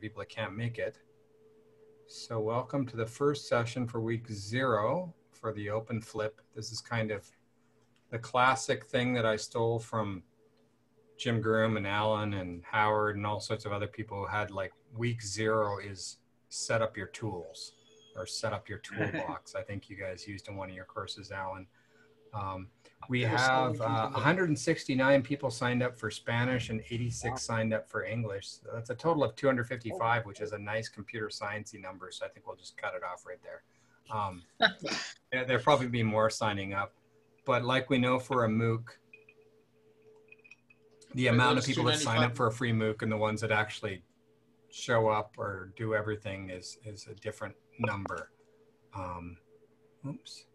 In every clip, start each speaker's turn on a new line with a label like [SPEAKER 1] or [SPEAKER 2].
[SPEAKER 1] people that can't make it. So welcome to the first session for week zero for the open flip. This is kind of the classic thing that I stole from Jim Groom and Alan and Howard and all sorts of other people who had like week zero is set up your tools or set up your toolbox. I think you guys used in one of your courses, Alan. Um, we have uh, 169 people signed up for Spanish and 86 signed up for English. So that's a total of 255, which is a nice computer sciencey number. So I think we'll just cut it off right there. Um, yeah, there'll probably be more signing up, but like we know for a MOOC, the amount of people that sign up for a free MOOC and the ones that actually show up or do everything is is a different number. Um, oops,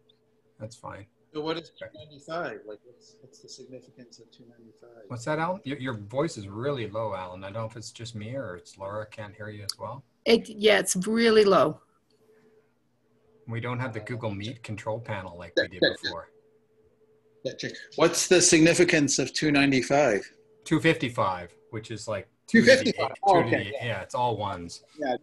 [SPEAKER 1] that's fine.
[SPEAKER 2] So what is 295? Like, what's, what's the significance of 295?
[SPEAKER 1] What's that, Alan? Your, your voice is really low, Alan. I don't know if it's just me or it's Laura can't hear you as well.
[SPEAKER 3] It, yeah, it's really low.
[SPEAKER 1] We don't have the Google Meet control panel like we did before.
[SPEAKER 2] Yeah, check. What's the significance of 295?
[SPEAKER 1] 255, which is like two to the
[SPEAKER 2] 255.
[SPEAKER 1] eight-
[SPEAKER 2] Oh,
[SPEAKER 1] two to
[SPEAKER 2] okay.
[SPEAKER 1] yeah, it's all ones.
[SPEAKER 2] Yeah,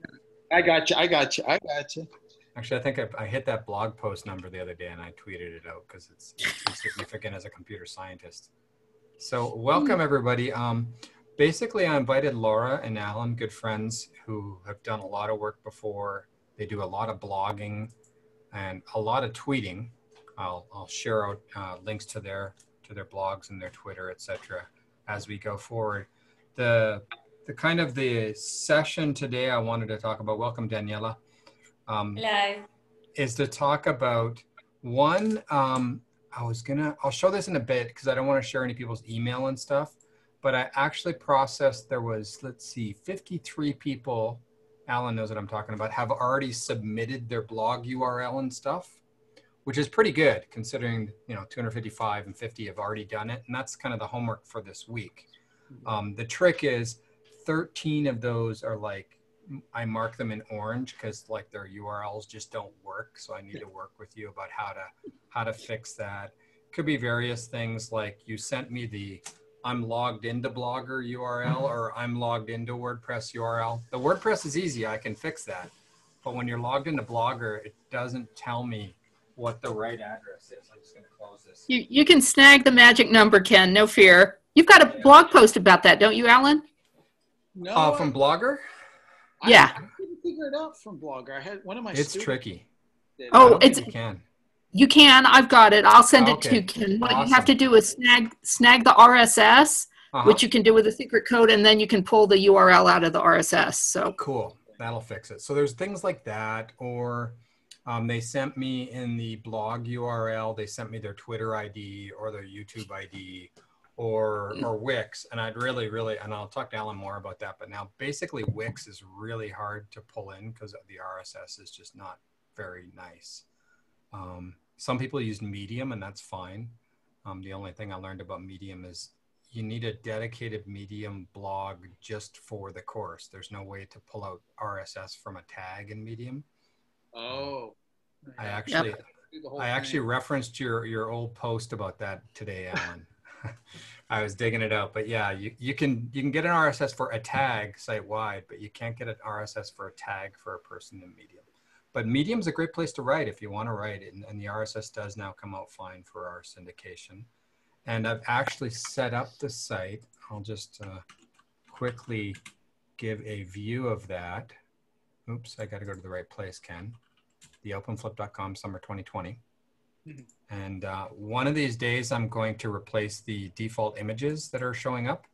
[SPEAKER 2] I got you. I got you. I got you.
[SPEAKER 1] Actually, I think I, I hit that blog post number the other day and I tweeted it out because it's, it's significant as a computer scientist. So welcome everybody. Um, basically, I invited Laura and Alan, good friends who have done a lot of work before. They do a lot of blogging and a lot of tweeting. I'll, I'll share out uh, links to their to their blogs and their Twitter, etc. as we go forward. The the kind of the session today I wanted to talk about. Welcome, Daniela. Um,
[SPEAKER 4] Hello.
[SPEAKER 1] is to talk about one um i was gonna i'll show this in a bit because i don't want to share any people's email and stuff but i actually processed there was let's see 53 people alan knows what i'm talking about have already submitted their blog url and stuff which is pretty good considering you know 255 and 50 have already done it and that's kind of the homework for this week um, the trick is 13 of those are like I mark them in orange because like their URLs just don't work. So I need to work with you about how to how to fix that. Could be various things like you sent me the I'm logged into Blogger URL or I'm logged into WordPress URL. The WordPress is easy, I can fix that. But when you're logged into Blogger, it doesn't tell me what the right address is. I'm just gonna close this.
[SPEAKER 3] You, you can snag the magic number, Ken, no fear. You've got a blog post about that, don't you, Alan?
[SPEAKER 2] No.
[SPEAKER 1] Uh, from Blogger,
[SPEAKER 2] I-
[SPEAKER 3] Yeah.
[SPEAKER 2] I couldn't figure it out from Blogger. I had one of my
[SPEAKER 1] it's tricky.
[SPEAKER 3] Oh,
[SPEAKER 1] I don't think
[SPEAKER 3] it's-
[SPEAKER 1] you can.
[SPEAKER 3] You can. I've got it. I'll send it to
[SPEAKER 1] Okay.
[SPEAKER 3] you, Ken. What you have to do is snag snag the RSS,
[SPEAKER 1] Uh-huh.
[SPEAKER 3] which you can do with a secret code, and then you can pull the URL out of the RSS. So
[SPEAKER 1] Cool. That'll fix it. So there's things like that, or um, they sent me in the blog URL, they sent me their Twitter ID or their YouTube ID or or Wix. And I'd really, really, and I'll talk to Alan more about that. But now basically Wix is really hard to pull in because the RSS is just not very nice. Um, some people use Medium and that's fine. Um, the only thing I learned about Medium is you need a dedicated Medium blog just for the course. There's no way to pull out RSS from a tag in Medium.
[SPEAKER 2] Oh.
[SPEAKER 1] I actually,
[SPEAKER 2] Do the whole
[SPEAKER 1] I actually referenced your your old post about that today, Alan. I was digging it out, but yeah, you, you can you can get an RSS for a tag site wide, but you can't get an RSS for a tag for a person in Medium. But Medium's a great place to write if you want to write and, and the RSS does now come out fine for our syndication. And I've actually set up the site. I'll just uh, quickly give a view of that. Oops, I got to go to the right place, Ken. Theopenflip.com summer 2020.
[SPEAKER 2] Mhm.
[SPEAKER 1] And uh, one of these days, I'm going to replace the default images that are showing up.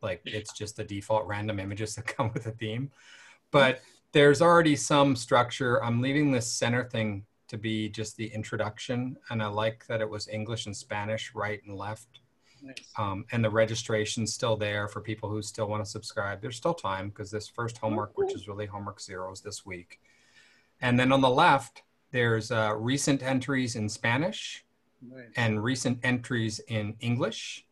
[SPEAKER 1] Like it's just the default random images that come with a theme. But there's already some structure. I'm leaving this center thing to be just the introduction. And I like that it was English and Spanish, right and left.
[SPEAKER 2] Nice.
[SPEAKER 1] Um, and the registration's still there for people who still want to subscribe. There's still time because this first homework, which is really homework zero, is this week. And then on the left, there's uh, recent entries in Spanish
[SPEAKER 2] Nice.
[SPEAKER 1] and recent entries in English.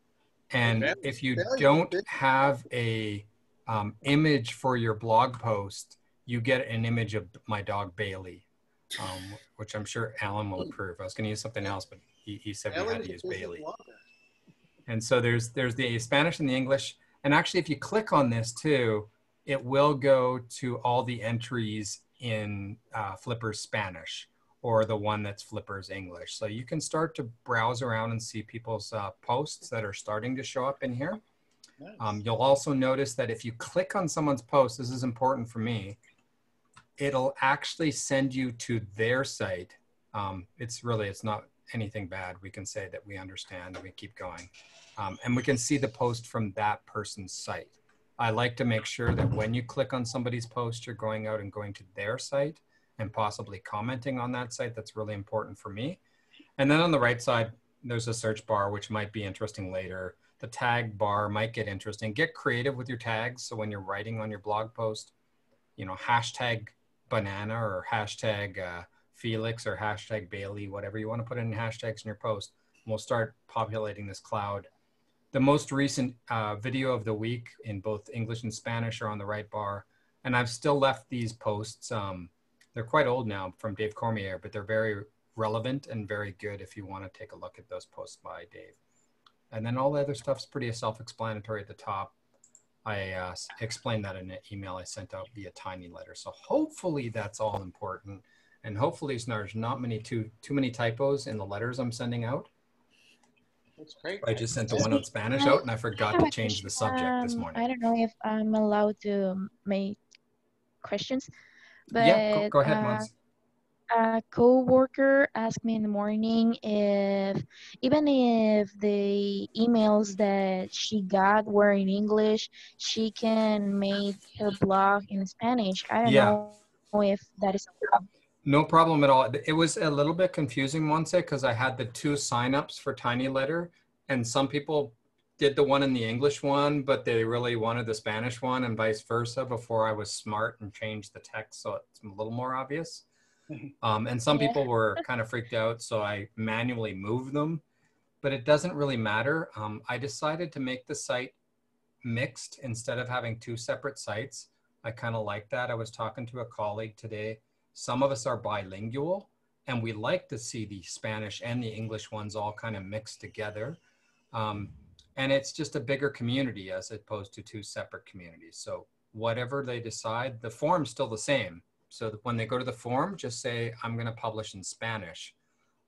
[SPEAKER 1] And if you don't have a um, image for your blog post, you get an image of my dog Bailey, um, which I'm sure Alan will approve. I was going to use something else, but he, he said we had to use Bailey. And so there's there's the Spanish and the English. And actually, if you click on this too, it will go to all the entries in uh, Flipper's Spanish or the one that's Flipper's English. So you can start to browse around and see people's uh, posts that are starting to show up in here.
[SPEAKER 2] Nice.
[SPEAKER 1] Um, you'll also notice that if you click on someone's post, this is important for me, it'll actually send you to their site. Um, it's really, it's not anything bad. We can say that we understand and we keep going. Um, and we can see the post from that person's site. I like to make sure that when you click on somebody's post, you're going out and going to their site and possibly commenting on that site. That's really important for me. And then on the right side, there's a search bar, which might be interesting later. The tag bar might get interesting. Get creative with your tags. So when you're writing on your blog post, you know, hashtag banana or hashtag uh, Felix or hashtag Bailey, whatever you want to put in hashtags in your post. We'll start populating this cloud. The most recent uh, video of the week in both English and Spanish are on the right bar. And I've still left these posts. Um, they're quite old now from Dave Cormier, but they're very relevant and very good if you want to take a look at those posts by Dave. And then all the other stuff's pretty self-explanatory at the top. I uh, explained that in an email I sent out via Tiny Letter. So hopefully that's all important, and hopefully there's not many too too many typos in the letters I'm sending out.
[SPEAKER 2] That's great.
[SPEAKER 1] I just sent the one in Spanish out, and I forgot to change the subject this
[SPEAKER 4] Um,
[SPEAKER 1] morning.
[SPEAKER 4] I don't know if I'm allowed to make questions, but
[SPEAKER 1] yeah, go, go ahead,
[SPEAKER 4] uh,
[SPEAKER 1] Mons.
[SPEAKER 4] a coworker asked me in the morning if even if the emails that she got were in English, she can make her blog in Spanish. I don't
[SPEAKER 1] Yeah.
[SPEAKER 4] know if that is allowed.
[SPEAKER 1] No problem at all. It was a little bit confusing, Monse, because I had the two signups for Tiny Letter, and some people did the one in the English one, but they really wanted the Spanish one, and vice versa. Before I was smart and changed the text so it's a little more obvious. Um, and some
[SPEAKER 4] Yeah.
[SPEAKER 1] people were kind of freaked out, so I manually moved them. But it doesn't really matter. Um, I decided to make the site mixed instead of having two separate sites. I kind of like that. I was talking to a colleague today some of us are bilingual and we like to see the Spanish and the English ones all kind of mixed together. Um, and it's just a bigger community as opposed to two separate communities. So whatever they decide, the form's still the same. So that when they go to the form, just say, I'm going to publish in Spanish.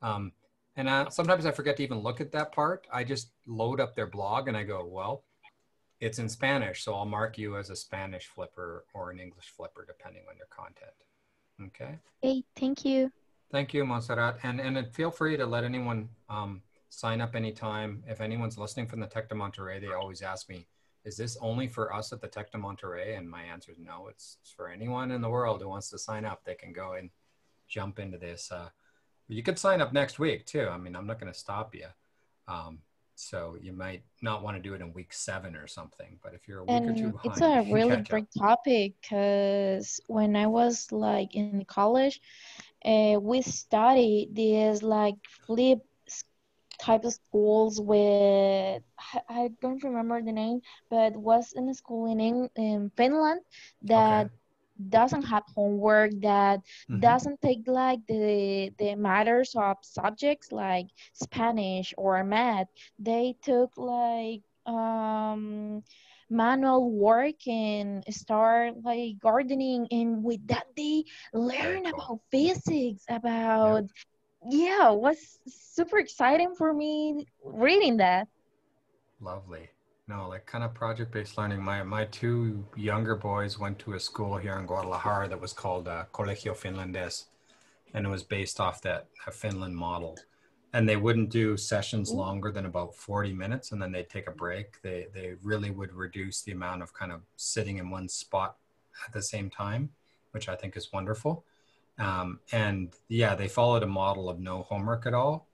[SPEAKER 1] Um, and I, sometimes I forget to even look at that part. I just load up their blog and I go, well, it's in Spanish. So I'll mark you as a Spanish flipper or an English flipper, depending on your content. Okay.
[SPEAKER 4] Okay, thank you.
[SPEAKER 1] Thank you, Montserrat. And, and feel free to let anyone um, sign up anytime. If anyone's listening from the Tec de Monterrey, they always ask me, is this only for us at the Tec de Monterrey? And my answer is no, it's, it's for anyone in the world who wants to sign up. They can go and jump into this. Uh, you could sign up next week too. I mean, I'm not going to stop you. Um, so you might not want to do it in week seven or something, but if you're a week or two
[SPEAKER 4] And
[SPEAKER 1] behind,
[SPEAKER 4] it's a really
[SPEAKER 1] up.
[SPEAKER 4] great topic because when I was like in college, uh, we studied these like flip type of schools with I don't remember the name, but was in a school in in Finland that doesn't have homework that
[SPEAKER 1] Mhm.
[SPEAKER 4] doesn't take like the the matters of subjects like Spanish or math. They took like um manual work and start like gardening and with that they learn about physics about yeah it was super exciting for me reading that
[SPEAKER 1] Lovely. No, like kind of project-based learning. My my two younger boys went to a school here in Guadalajara that was called uh, Colegio Finlandés, and it was based off that Finland model. And they wouldn't do sessions longer than about 40 minutes, and then they'd take a break. They they really would reduce the amount of kind of sitting in one spot at the same time, which I think is wonderful. Um, and yeah, they followed a model of no homework at all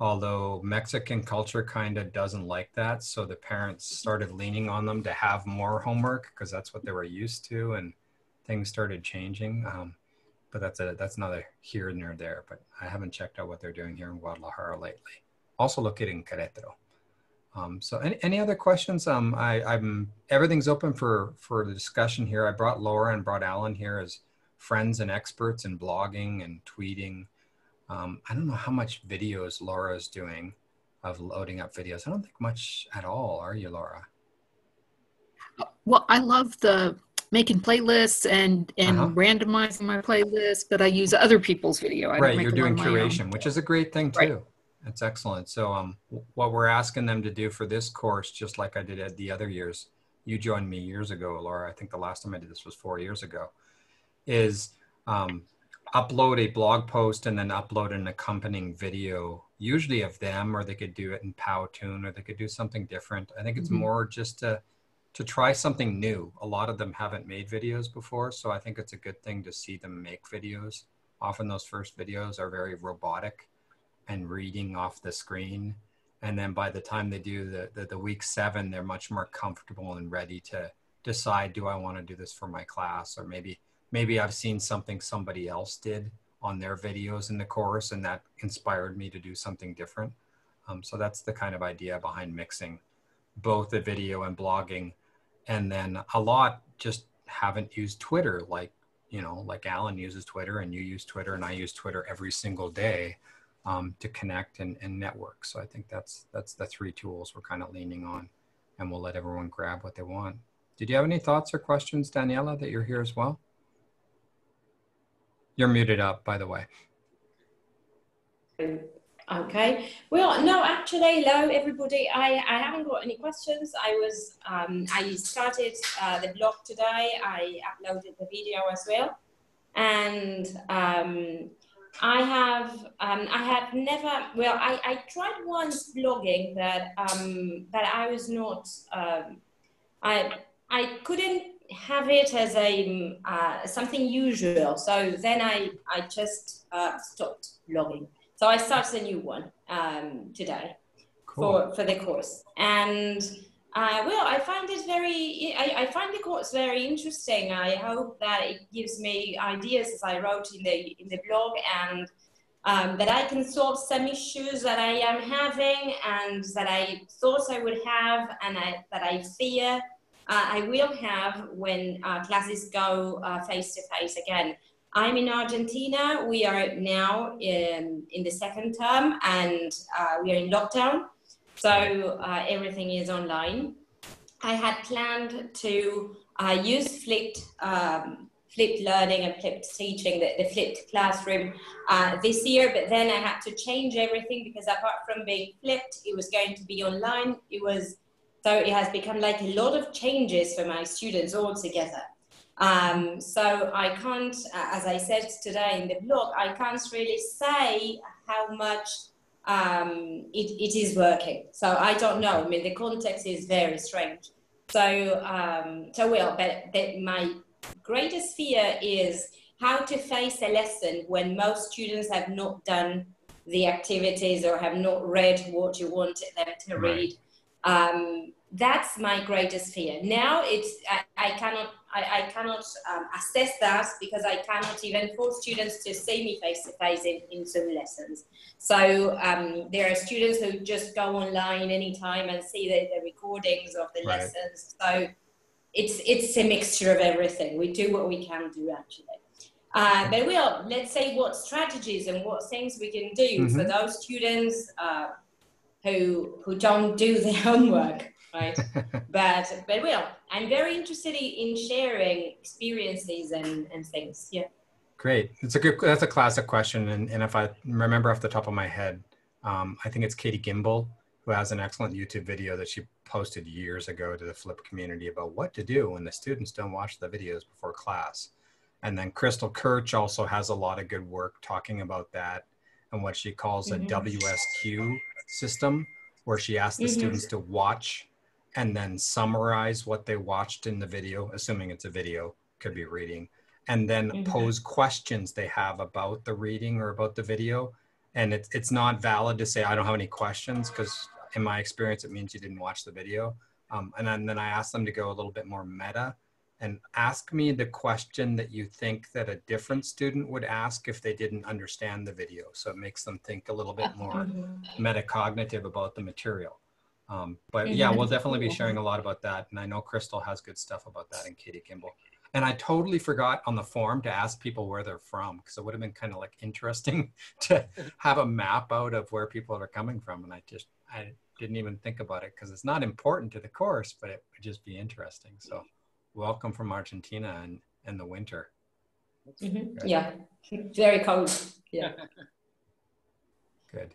[SPEAKER 1] although Mexican culture kind of doesn't like that. So the parents started leaning on them to have more homework because that's what they were used to, and things started changing. Um, but that's a that's another here and there. But I haven't checked out what they're doing here in Guadalajara lately. Also located in Querétaro. Um, so any, any other questions? Um, I, I'm everything's open for for the discussion here. I brought Laura and brought Alan here as friends and experts in blogging and tweeting. Um, I don't know how much videos Laura is doing of loading up videos. I don't think much at all, are you, Laura?
[SPEAKER 3] Well, I love the making playlists and and
[SPEAKER 1] Uh-huh.
[SPEAKER 3] randomizing my playlist, but I use other people's video. I don't
[SPEAKER 1] right you're doing
[SPEAKER 3] on my own.
[SPEAKER 1] curation which is a great thing too
[SPEAKER 3] Right.
[SPEAKER 1] that's excellent so um what we're asking them to do for this course just like i did at the other years you joined me years ago laura i think the last time i did this was four years ago is um, upload a blog post and then upload an accompanying video usually of them or they could do it in powtoon or they could do something different. I think it's
[SPEAKER 3] Mhm.
[SPEAKER 1] more just to to try something new. A lot of them haven't made videos before so i think it's a good thing to see them make videos. Often those first videos are very robotic and reading off the screen and then by the time they do the, the, the week seven they're much more comfortable and ready to decide do i want to do this for my class or maybe maybe i've seen something somebody else did on their videos in the course and that inspired me to do something different. Um, so that's the kind of idea behind mixing both the video and blogging. And then a lot just haven't used twitter like you know like alan uses twitter and you use twitter and i use twitter every single day um, to connect and, and network. So i think that's that's the three tools we're kind of leaning on and we'll let everyone grab what they want. Did you have any thoughts or questions daniela that you're here as well you're muted up by the way
[SPEAKER 5] Okay. Well, no, actually, hello everybody. I, I haven't got any questions. I was um, I started uh, the blog today. I uploaded the video as well, and um, I have um, I have never well I, I tried once blogging that um, but I was not um, I I couldn't have it as a uh, something usual. So then I I just uh, stopped blogging. So I started a new one um, today
[SPEAKER 1] cool
[SPEAKER 5] for, for the course. And uh, well, I find it very, I, I find the course very interesting. I hope that it gives me ideas as I wrote in the, in the blog and um, that I can solve some issues that I am having and that I thought I would have and I, that I fear uh, I will have when uh, classes go face to face again. I'm in Argentina. We are now in, in the second term and uh, we are in lockdown. So uh, everything is online. I had planned to uh, use flipped, um, flipped learning and flipped teaching, the, the flipped classroom this year, but then I had to change everything because apart from being flipped, it was going to be online. It was, so it has become like a lot of changes for my students altogether. Um, so I can't, as I said today in the blog, I can't really say how much um, it, it is working. So I don't know. I mean, the context is very strange. So, um, so well, but, but my greatest fear is how to face a lesson when most students have not done the activities or have not read what you wanted them to
[SPEAKER 1] Right.
[SPEAKER 5] read. Um, that's my greatest fear. Now it's I, I cannot I, I cannot um, assess that because I cannot even force students to see me face to face in in Zoom lessons. So um, there are students who just go online anytime and see the, the recordings of the
[SPEAKER 1] Right.
[SPEAKER 5] lessons. So it's it's a mixture of everything. We do what we can do actually. Uh, but well, let's say what strategies and what things we can do for those students uh, who who don't do their homework, right? but but well, I'm very interested in in sharing experiences and, and things. Yeah.
[SPEAKER 1] Great. It's a good. That's a classic question, and, and if I remember off the top of my head, um, I think it's Katie Gimbar who has an excellent YouTube video that she posted years ago to the Flip community about what to do when the students don't watch the videos before class. And then Crystal Kirch also has a lot of good work talking about that and what she calls a
[SPEAKER 5] Mhm.
[SPEAKER 1] WSQ system, where she asks the
[SPEAKER 5] Mhm.
[SPEAKER 1] students to watch and then summarize what they watched in the video, assuming it's a video, could be reading, and then
[SPEAKER 5] Mhm.
[SPEAKER 1] pose questions they have about the reading or about the video. And it's it's not valid to say I don't have any questions because in my experience it means you didn't watch the video. Um, and then, then I ask them to go a little bit more meta and ask me the question that you think that a different student would ask if they didn't understand the video. So it makes them think a little bit more metacognitive about the material. Um, but yeah, we'll definitely be sharing a lot about that. And I know Crystal has good stuff about that and Katie Gimbar. And I totally forgot on the form to ask people where they're from because it would have been kind of like interesting to have a map out of where people are coming from. And I just, I didn't even think about it because it's not important to the course, but it would just be interesting. So welcome from Argentina and in the winter.
[SPEAKER 5] Mhm. Yeah, very cold. Yeah.
[SPEAKER 1] Good.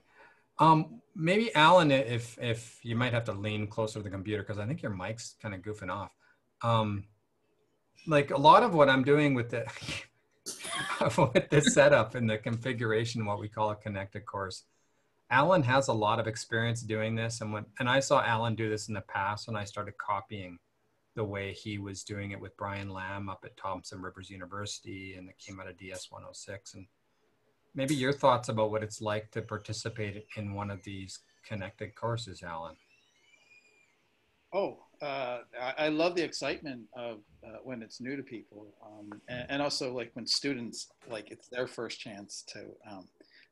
[SPEAKER 1] Um, maybe Alan, if if you might have to lean closer to the computer because I think your mic's kind of goofing off. Um, like a lot of what I'm doing with the with the setup and the configuration, what we call a connected course. Alan has a lot of experience doing this, and when and I saw Alan do this in the past when I started copying the way he was doing it with Brian Lamb up at Thompson Rivers University, and it came out of DS 106. And maybe your thoughts about what it's like to participate in one of these connected courses, Alan.
[SPEAKER 2] Oh, uh, I, I love the excitement of uh, when it's new to people, um, and, and, also like when students like it's their first chance to um,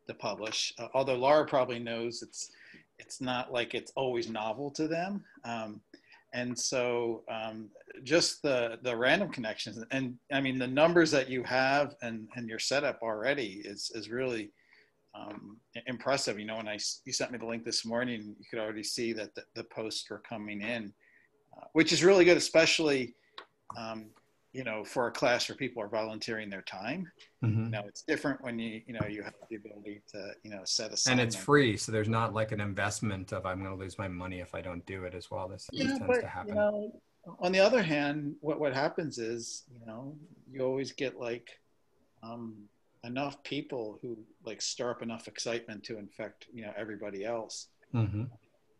[SPEAKER 2] to publish. Uh, although Laura probably knows it's it's not like it's always novel to them, um, and so um, just the the random connections and I mean the numbers that you have and and your setup already is is really um, impressive. You know, when I you sent me the link this morning, you could already see that the, the posts were coming in, uh, which is really good, especially um, you know for a class where people are volunteering their time. Mm-hmm. You know, it's different when you you know you have the ability to you know set aside.
[SPEAKER 1] And it's free, so there's not like an investment of I'm going to lose my money if I don't do it as well. This,
[SPEAKER 2] yeah,
[SPEAKER 1] tends
[SPEAKER 2] but,
[SPEAKER 1] to happen.
[SPEAKER 2] You know, on the other hand, what what happens is you know you always get like um, enough people who like stir up enough excitement to infect you know everybody else mm-hmm.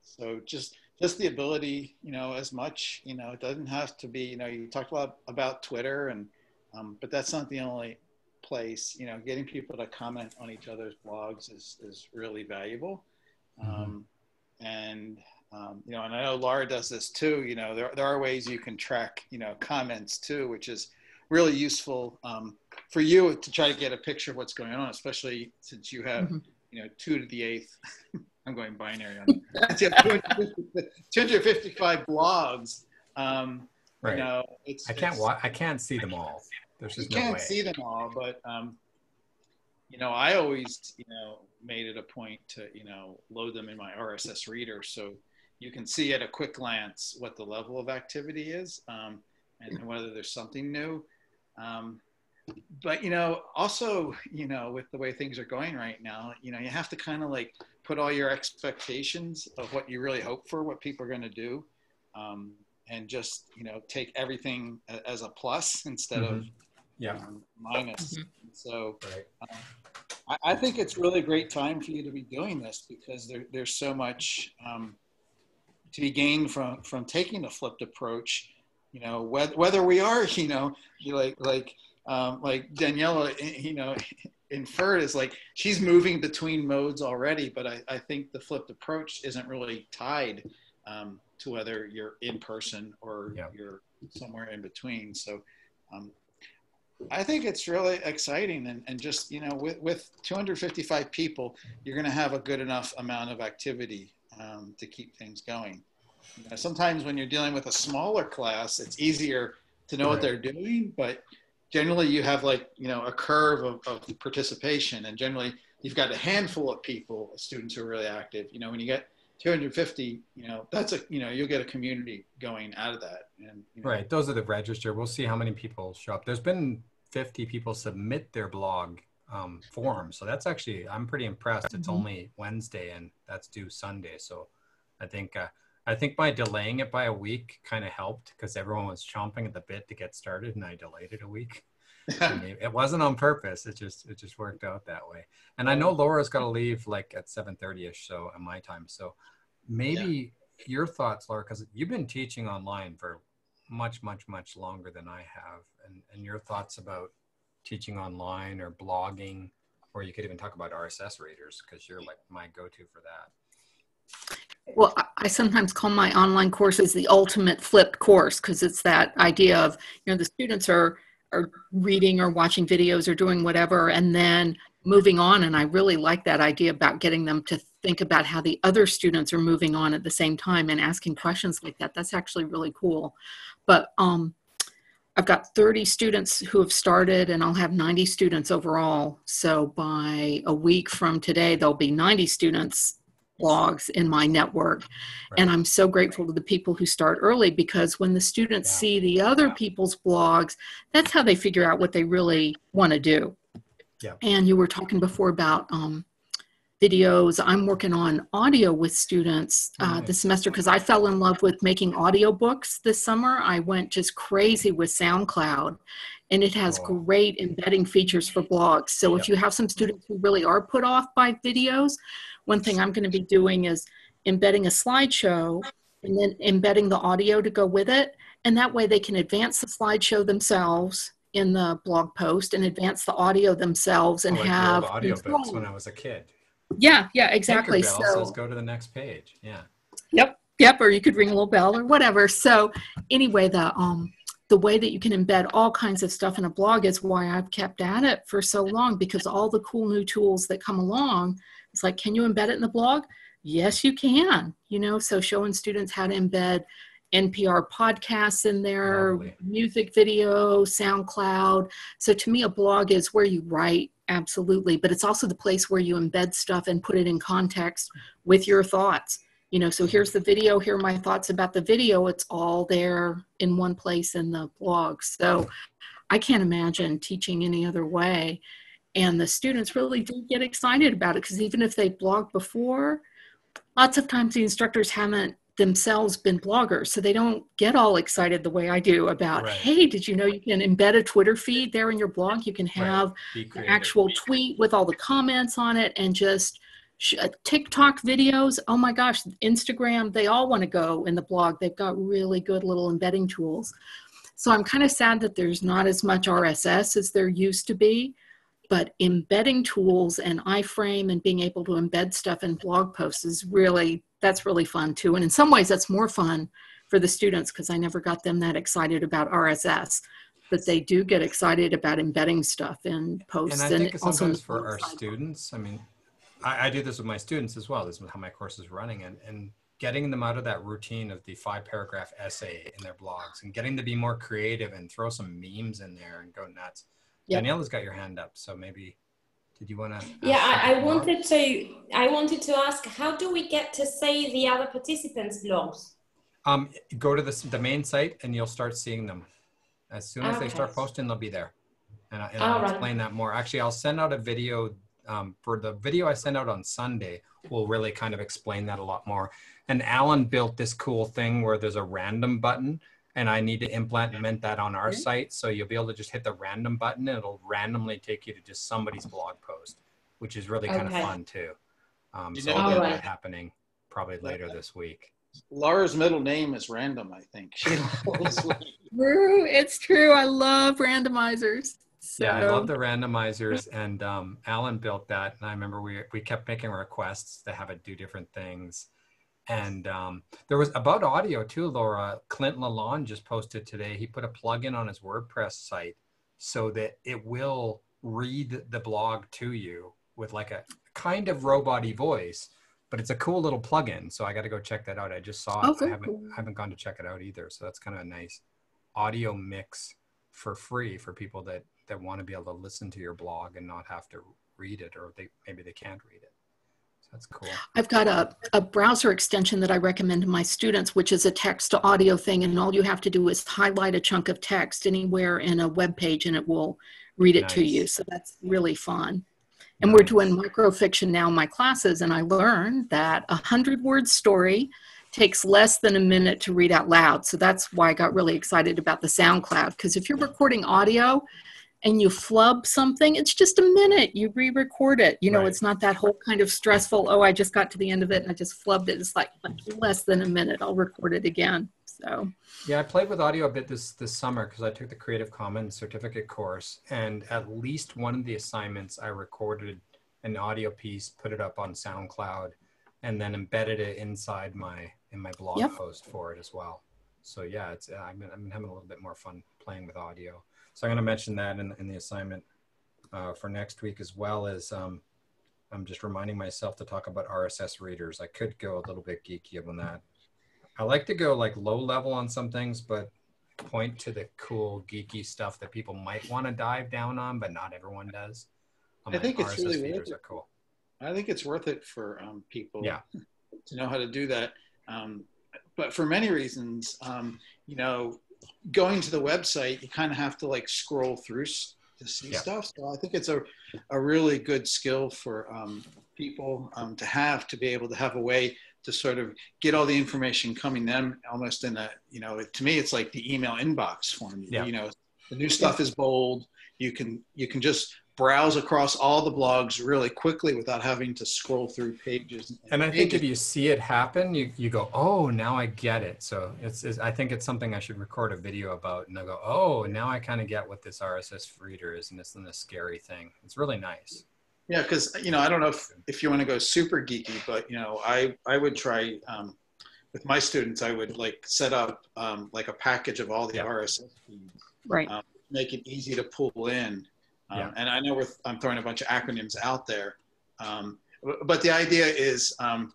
[SPEAKER 2] so just just the ability you know as much you know it doesn't have to be you know you talked a lot about twitter and um, but that's not the only place you know getting people to comment on each other's blogs is is really valuable mm-hmm. um, and um, you know and i know laura does this too you know there, there are ways you can track you know comments too which is really useful um, for you to try to get a picture of what's going on, especially since you have, mm-hmm. you know, two to the eighth. I'm going binary on it. 255 blogs. Um,
[SPEAKER 1] right. You know, it's, I can't. It's, wa- I can't see them all. There's just
[SPEAKER 2] you
[SPEAKER 1] no
[SPEAKER 2] can't
[SPEAKER 1] way.
[SPEAKER 2] see them all, but um, you know, I always, you know, made it a point to, you know, load them in my RSS reader so you can see at a quick glance what the level of activity is um, and whether there's something new. Um, but you know, also, you know, with the way things are going right now, you know, you have to kind of like put all your expectations of what you really hope for, what people are going to do, um, and just you know take everything as a plus instead mm-hmm. of
[SPEAKER 1] yeah
[SPEAKER 2] um, minus.
[SPEAKER 1] Mm-hmm.
[SPEAKER 2] So right. um, I, I, think it's really a great time for you to be doing this because there, there's so much um, to be gained from from taking the flipped approach you know whether, whether we are you know like like um, like Daniela you know inferred is like she's moving between modes already but I, I think the flipped approach isn't really tied um, to whether you're in person or yeah. you're somewhere in between so um, I think it's really exciting and, and just you know with, with 255 people you're going to have a good enough amount of activity um, to keep things going you know, sometimes when you're dealing with a smaller class, it's easier to know right. what they're doing, but generally you have like, you know, a curve of, of participation and generally you've got a handful of people, students who are really active. You know, when you get 250, you know, that's a, you know, you'll get a community going out of that. And you know,
[SPEAKER 1] Right. Those are the register. We'll see how many people show up. There's been 50 people submit their blog um, form. So that's actually, I'm pretty impressed. It's mm-hmm. only Wednesday and that's due Sunday. So I think uh, I think by delaying it by a week kind of helped because everyone was chomping at the bit to get started, and I delayed it a week. it wasn't on purpose. It just it just worked out that way. And I know Laura's got to leave like at seven thirty ish, so at my time. So maybe yeah. your thoughts, Laura, because you've been teaching online for much much much longer than I have, and and your thoughts about teaching online or blogging, or you could even talk about RSS readers because you're like my go-to for that.
[SPEAKER 3] Well, I sometimes call my online courses the ultimate flipped course because it's that idea of, you know, the students are are reading or watching videos or doing whatever and then moving on and I really like that idea about getting them to think about how the other students are moving on at the same time and asking questions like that. That's actually really cool. But um I've got 30 students who have started and I'll have 90 students overall. So by a week from today, there'll be 90 students blogs in my network.
[SPEAKER 1] Right.
[SPEAKER 3] And I'm so grateful to the people who start early because when the students
[SPEAKER 1] Yeah.
[SPEAKER 3] see the other people's blogs, that's how they figure out what they really want to do.
[SPEAKER 1] Yeah.
[SPEAKER 3] And you were talking before about um, videos. I'm working on audio with students uh,
[SPEAKER 1] Nice.
[SPEAKER 3] this semester because I fell in love with making audiobooks this summer. I went just crazy with SoundCloud and it has great embedding features for blogs. So
[SPEAKER 1] Yep.
[SPEAKER 3] if you have some students who really are put off by videos, one thing I'm going to be doing is embedding a slideshow and then embedding the audio to go with it. And that way they can advance the slideshow themselves in the blog post and advance the audio themselves and
[SPEAKER 1] Oh, like
[SPEAKER 3] have
[SPEAKER 1] audio
[SPEAKER 3] control.
[SPEAKER 1] books when I was a kid.
[SPEAKER 3] yeah yeah exactly so
[SPEAKER 1] says go to the next page. Yeah.
[SPEAKER 3] Yep, yep. Or you could ring a little bell or whatever. So anyway, the um the way that you can embed all kinds of stuff in a blog is why I've kept at it for so long because all the cool new tools that come along, it's like, can you embed it in the blog? Yes, you can. You know, so showing students how to embed NPR podcasts in there,
[SPEAKER 1] Lovely.
[SPEAKER 3] music video, SoundCloud. So to me, a blog is where you write, absolutely, but it's also the place where you embed stuff and put it in context with your thoughts. You know, so here's the video, here are my thoughts about the video. It's all there in one place in the blog. So I can't imagine teaching any other way. And the students really do get excited about it because even if they blogged before, lots of times the instructors haven't themselves been bloggers. So they don't get all excited the way I do about,
[SPEAKER 1] Right.
[SPEAKER 3] hey, did you know you can embed a Twitter feed there in your blog? You can have
[SPEAKER 1] Be
[SPEAKER 3] an actual tweet with all the comments on it and just Uh, TikTok videos. Oh my gosh, Instagram, they all want to go in the blog. They've got really good little embedding tools. So I'm kind of sad that there's not as much RSS as there used to be, but embedding tools and iframe and being able to embed stuff in blog posts is really, that's really fun too. And in some ways, that's more fun for the students because I never got them that excited about RSS. But they do get excited about embedding stuff in posts.
[SPEAKER 1] And I think
[SPEAKER 3] also
[SPEAKER 1] sometimes for our students, I mean, I, I do this with my students as well. This is how my course is running, and and getting them out of that routine of the five paragraph essay in their blogs, and getting to be more creative and throw some memes in there and go nuts.
[SPEAKER 3] Yep.
[SPEAKER 1] Daniela's got your hand up, so maybe did you want to?
[SPEAKER 5] Yeah, I, I wanted to. I wanted to ask, how do we get to say the other participants' blogs?
[SPEAKER 1] Um, go to the, the main site and you'll start seeing them. As soon as they start posting, they'll be there. And, I, and I'll
[SPEAKER 5] right.
[SPEAKER 1] explain that more. Actually, I'll send out a video um, for the video I send out on Sunday we'll really kind of explain that a lot more. And Alan built this cool thing where there's a random button and I need to implement that on our site. So you'll be able to just hit the random button and it'll randomly take you to just somebody's blog post, which is really kind
[SPEAKER 5] Okay.
[SPEAKER 1] of fun too. Um, so I'll get
[SPEAKER 5] All
[SPEAKER 1] that happening probably later this week.
[SPEAKER 2] Laura's middle name is random, I think. She always-
[SPEAKER 3] True, it's true. I love randomizers.
[SPEAKER 1] Yeah, I love the randomizers, and um, Alan built that. And I remember we we kept making requests to have it do different things. And um, there was about audio too, Laura. Clint Lalonde just posted today. He put a plugin on his WordPress site so that it will read the blog to you with like a kind of robot voice, but it's a cool little plugin. So I got to go check that out. I just saw it.
[SPEAKER 3] Oh,
[SPEAKER 1] I haven't
[SPEAKER 3] cool.
[SPEAKER 1] haven't gone to check it out either. So that's kind of a nice audio mix for free for people that that want to be able to listen to your blog and not have to read it or they maybe they can't read it so that's cool
[SPEAKER 3] I've got a, a browser extension that I recommend to my students, which is a text to audio thing. And all you have to do is highlight a chunk of text anywhere in a web page and it will read it to you. So that's really fun. And we're
[SPEAKER 1] Nice.
[SPEAKER 3] doing microfiction now in my classes. And I learned that a hundred word story takes less than a minute to read out loud. So that's why I got really excited about the SoundCloud. Because if you're recording audio and you flub something, it's just a minute. You re-record it. You know,
[SPEAKER 1] Right.
[SPEAKER 3] it's not that whole kind of stressful, oh, I just got to the end of it and I just flubbed it. It's like less than a minute. I'll record it again. So
[SPEAKER 1] yeah i played with audio a bit this this summer because i took the creative commons certificate course and at least one of the assignments i recorded an audio piece put it up on soundcloud and then embedded it inside my in my blog
[SPEAKER 3] Yep.
[SPEAKER 1] post for it as well so yeah it's I've been, I've been having a little bit more fun playing with audio so i'm going to mention that in, in the assignment uh, for next week as well as um, i'm just reminding myself to talk about rss readers i could go a little bit geeky on that i like to go like low level on some things but point to the cool geeky stuff that people might want to dive down on but not everyone does
[SPEAKER 2] I think it's
[SPEAKER 1] RSS
[SPEAKER 2] really
[SPEAKER 1] feeders
[SPEAKER 2] worth it.
[SPEAKER 1] are cool
[SPEAKER 2] I think it's worth it for um, people.
[SPEAKER 1] Yeah.
[SPEAKER 2] to know how to do that. Um, but for many reasons, um, you know, going to the website, you kind of have to like scroll through to see yeah. stuff. So I think it's a, a really good skill for um, people um, to have to be able to have a way to sort of get all the information coming them almost in a, you know, to me, it's like the email inbox form. Yeah. You know, the new stuff is bold. You can, you can just browse across all the blogs really quickly without having to scroll through pages. And,
[SPEAKER 1] and I pages. think if you see it happen, you, you go, oh, now I get it. So it's, it's, I think it's something I should record a video about and I go, oh, now I kind of get what this RSS reader is and it's not a scary thing. It's really nice.
[SPEAKER 2] Yeah, because you know, I don't know if, if you want to go super geeky, but you know, I I would try um, with my students. I would like set up um, like a package of all the yeah. RSS feeds,
[SPEAKER 3] right? Um,
[SPEAKER 2] make it easy to pull in um, yeah. And I know I'm throwing a bunch of acronyms out there, um, but the idea is um,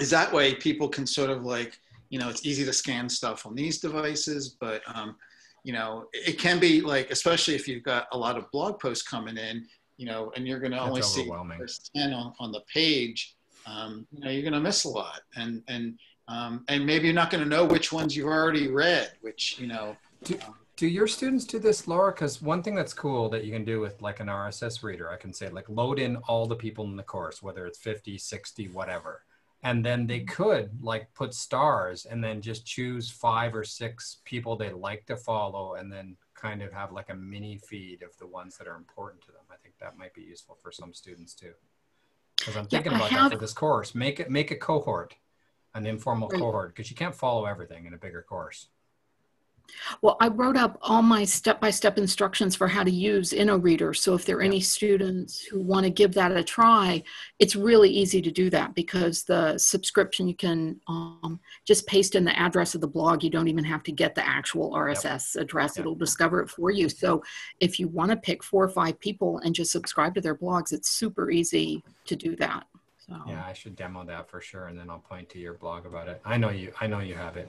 [SPEAKER 2] is that way people can sort of like you know it's easy to scan stuff on these devices, but um, you know it can be like especially if you've got a lot of blog posts coming in, you know, and you're going to only see ten on, on the page. Um, you know, you're going to miss a lot, and and um, and maybe you're not going to know which ones you've already read, which you know.
[SPEAKER 1] Do, do your students do this, Laura? Because one thing that's cool that you can do with like an RSS reader, I can say like load in all the people in the course, whether it's 50, 60, whatever. And then they mm-hmm. could like put stars and then just choose five or six people they like to follow and then kind of have like a mini feed of the ones that are important to them. I think that might be useful for some students too. Because I'm thinking yeah, about have... that for this course. Make it make a cohort, an informal right. cohort, because you can't follow everything in a bigger course.
[SPEAKER 3] Well, I wrote up all my step-by-step instructions for how to use Inoreader. So if there are any students who want to give that a try, it's really easy to do that because the subscription, you can um, just paste in the address of the blog. You don't even have to get the actual RSS yep. address. Yep. It'll discover it for you. So if you want to pick four or five people and just subscribe to their blogs, it's super easy to do that. So.
[SPEAKER 1] Yeah, I should demo that for sure, and then I'll point to your blog about it. I know you. I know you have it.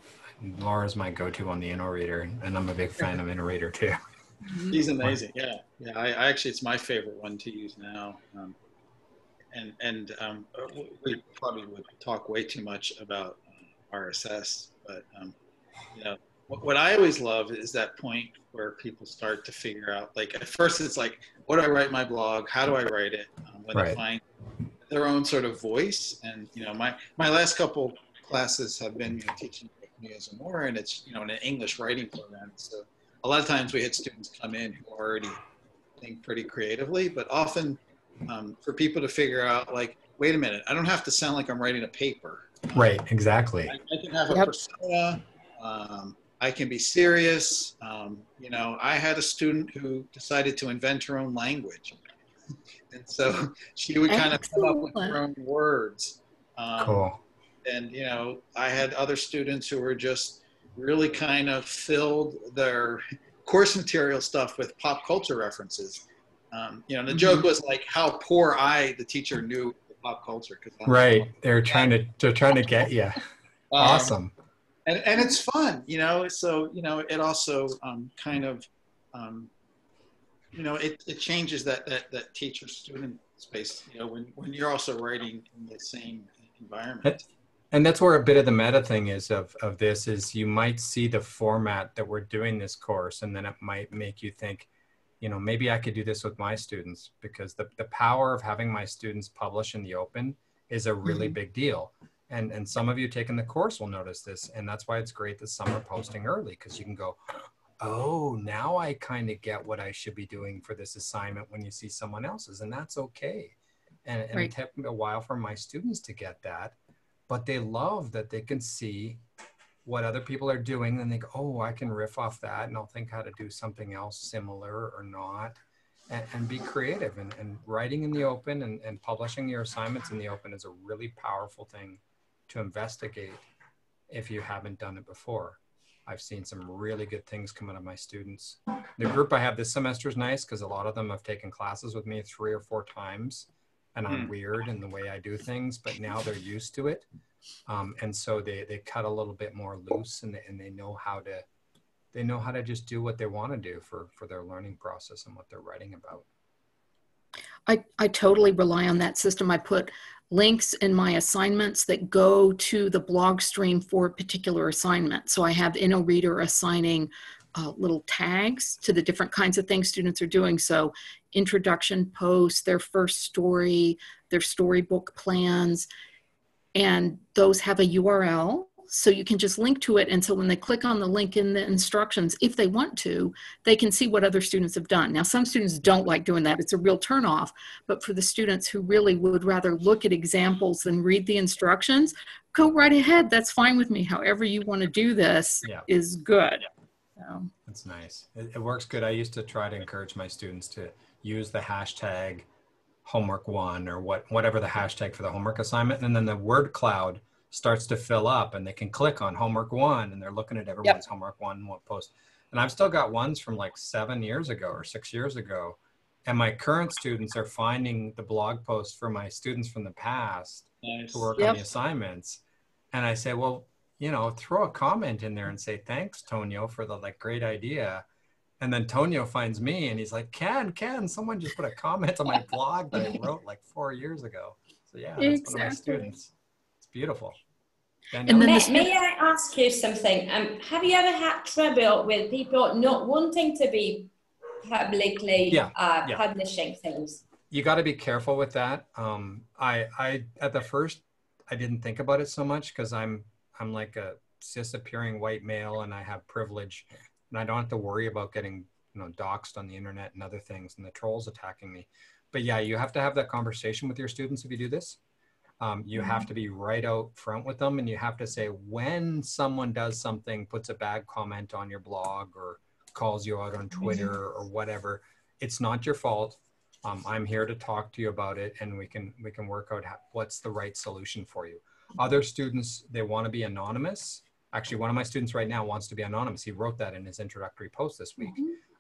[SPEAKER 1] Laura's my go-to on the Inoreader, and I'm a big fan of Inoreader too.
[SPEAKER 2] He's amazing. Yeah, yeah. I, I, actually, it's my favorite one to use now. Um, and and um, we probably would talk way too much about RSS, but um, you know, what, what, I always love is that point where people start to figure out. Like at first, it's like, what do I write my blog? How do I write it? Um, when right. they find their own sort of voice, and you know, my my last couple classes have been you know, teaching as more, and it's you know an English writing program. So a lot of times we had students come in who already think pretty creatively, but often um, for people to figure out like, wait a minute, I don't have to sound like I'm writing a paper.
[SPEAKER 1] Right. Exactly.
[SPEAKER 2] I, I can have a yep. persona. Um, I can be serious. Um, you know, I had a student who decided to invent her own language. And so she would kind of come up with her own words.
[SPEAKER 1] Um, cool.
[SPEAKER 2] and you know i had other students who were just really kind of filled their course material stuff with pop culture references. Um, you know the mm-hmm. joke was like how poor i the teacher knew the pop culture
[SPEAKER 1] because right. they're trying to they're trying to get you um, awesome.
[SPEAKER 2] and, and it's fun you know? So you know it also um, kind of um, you know it, it changes that that, that teacher student space you know when, when you're also writing in the same environment
[SPEAKER 1] and that's where a bit of the meta thing is of, of this is you might see the format that we're doing this course and then it might make you think you know maybe i could do this with my students because the, the power of having my students publish in the open is a really mm-hmm. big deal and and some of you taking the course will notice this and that's why it's great that some are posting early because you can go oh now i kind of get what i should be doing for this assignment when you see someone else's and that's okay and, and right. it took me a while for my students to get that but they love that they can see what other people are doing and think, oh, I can riff off that and I'll think how to do something else similar or not. And, and be creative and, and, writing in the open and, and publishing your assignments in the open is a really powerful thing to investigate if you haven't done it before. I've seen some really good things come out of my students. The group I have this semester is nice because a lot of them have taken classes with me three or four times and I'm mm. weird in the way I do things, but now they're used to it. Um, and so they, they cut a little bit more loose and they, and they know how to, they know how to just do what they want to do for, for their learning process and what they're writing about.
[SPEAKER 3] I, I totally rely on that system. I put links in my assignments that go to the blog stream for a particular assignment. So I have Inoreader assigning uh, little tags to the different kinds of things students are doing. So introduction posts, their first story, their storybook plans, and those have a URL so you can just link to it. And so when they click on the link in the instructions, if they want to, they can see what other students have done. Now, some students don't like doing that. It's a real turnoff. But for the students who really would rather look at examples than read the instructions, go right ahead. That's fine with me. However you want to do this
[SPEAKER 1] Yeah.
[SPEAKER 3] is good. So,
[SPEAKER 1] That's nice. It, it works good. I used to try to encourage my students to use the hashtag homework one or what whatever the hashtag for the homework assignment, and then the word cloud starts to fill up, and they can click on homework one, and they're looking at everyone's homework one what post. And I've still got ones from like seven years ago or six years ago, and my current students are finding the blog posts for my students from the past
[SPEAKER 2] Nice.
[SPEAKER 1] to work
[SPEAKER 3] Yep.
[SPEAKER 1] on the assignments. And I say, well, you know, throw a comment in there and say, thanks, Tonio, for the like great idea. And then Tonio finds me and he's like, Ken, Ken, someone just put a comment on my blog that I wrote like four years ago. So yeah, that's one of my students. It's beautiful.
[SPEAKER 3] And then
[SPEAKER 5] May, may I ask you something? Um, have you ever had trouble with people not wanting to be publicly
[SPEAKER 1] Yeah,
[SPEAKER 5] uh,
[SPEAKER 1] yeah.
[SPEAKER 5] publishing things?
[SPEAKER 1] you got to be careful with that. Um, I, I, at the first, I didn't think about it so much because I'm, I'm like a cis appearing white male and I have privilege and I don't have to worry about getting, you know, doxxed on the internet and other things and the trolls attacking me. But yeah, you have to have that conversation with your students if you do this. Um, you have to be right out front with them and you have to say when someone does something, puts a bad comment on your blog or calls you out on Twitter or whatever, it's not your fault. Um, i'm here to talk to you about it and we can we can work out how, what's the right solution for you. Other students they want to be anonymous. Actually one of my students right now wants to be anonymous. He wrote that in his introductory post this week.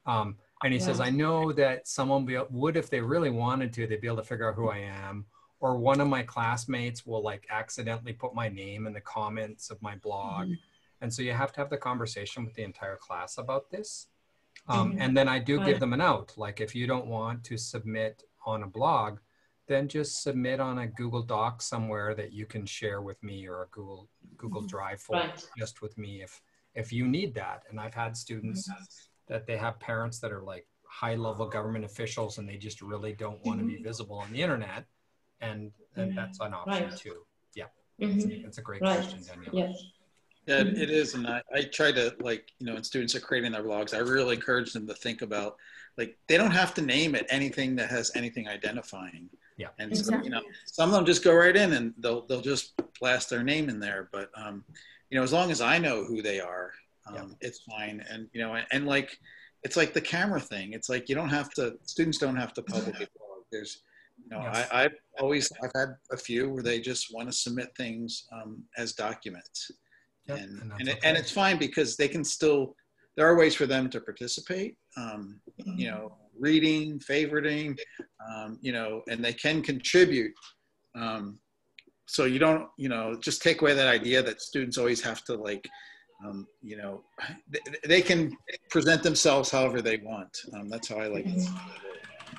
[SPEAKER 1] Um, and he says i know that someone be, would if they really wanted to they'd be able to figure out who i am or one of my classmates will like accidentally put my name in the comments of my blog. And so you have to have the conversation with the entire class about this. Um,
[SPEAKER 5] Mhm.
[SPEAKER 1] and then i do give them an out. Like if you don't want to submit on a blog then just submit on a google doc somewhere that you can share with me or a google google drive folder
[SPEAKER 5] Right.
[SPEAKER 1] just with me if if you need that. And i've had students that they have parents that are like high level government officials and they just really don't want to be visible on the internet and and that's an option
[SPEAKER 5] Right.
[SPEAKER 1] too
[SPEAKER 5] Mhm.
[SPEAKER 1] it's a great
[SPEAKER 5] Right.
[SPEAKER 1] question daniel
[SPEAKER 5] Yes.
[SPEAKER 2] Yeah, it- it is, and I, I try to like you know when students are creating their blogs, I really encourage them to think about like they don't have to name it anything that has anything identifying.
[SPEAKER 1] Yeah.
[SPEAKER 2] and so, you know some of them just go right in and they'll they'll just blast their name in there. But um, you know as long as I know who they are, um,
[SPEAKER 1] Yeah.
[SPEAKER 2] it's fine. And you know and, and like it's like the camera thing. It's like you don't have to students don't have to publicly blog. There's know
[SPEAKER 1] Yes.
[SPEAKER 2] I, I've always I've had a few where they just want to submit things um, as documents.
[SPEAKER 1] Yep,
[SPEAKER 2] and
[SPEAKER 1] and
[SPEAKER 2] and, it,
[SPEAKER 1] okay.
[SPEAKER 2] and it's fine because they can still there are ways for them to participate um, you know reading favoriting um, you know and they can contribute um, so you don't you know just take away that idea that students always have to like um, you know they, they can present themselves however they want. Um, that's how i like it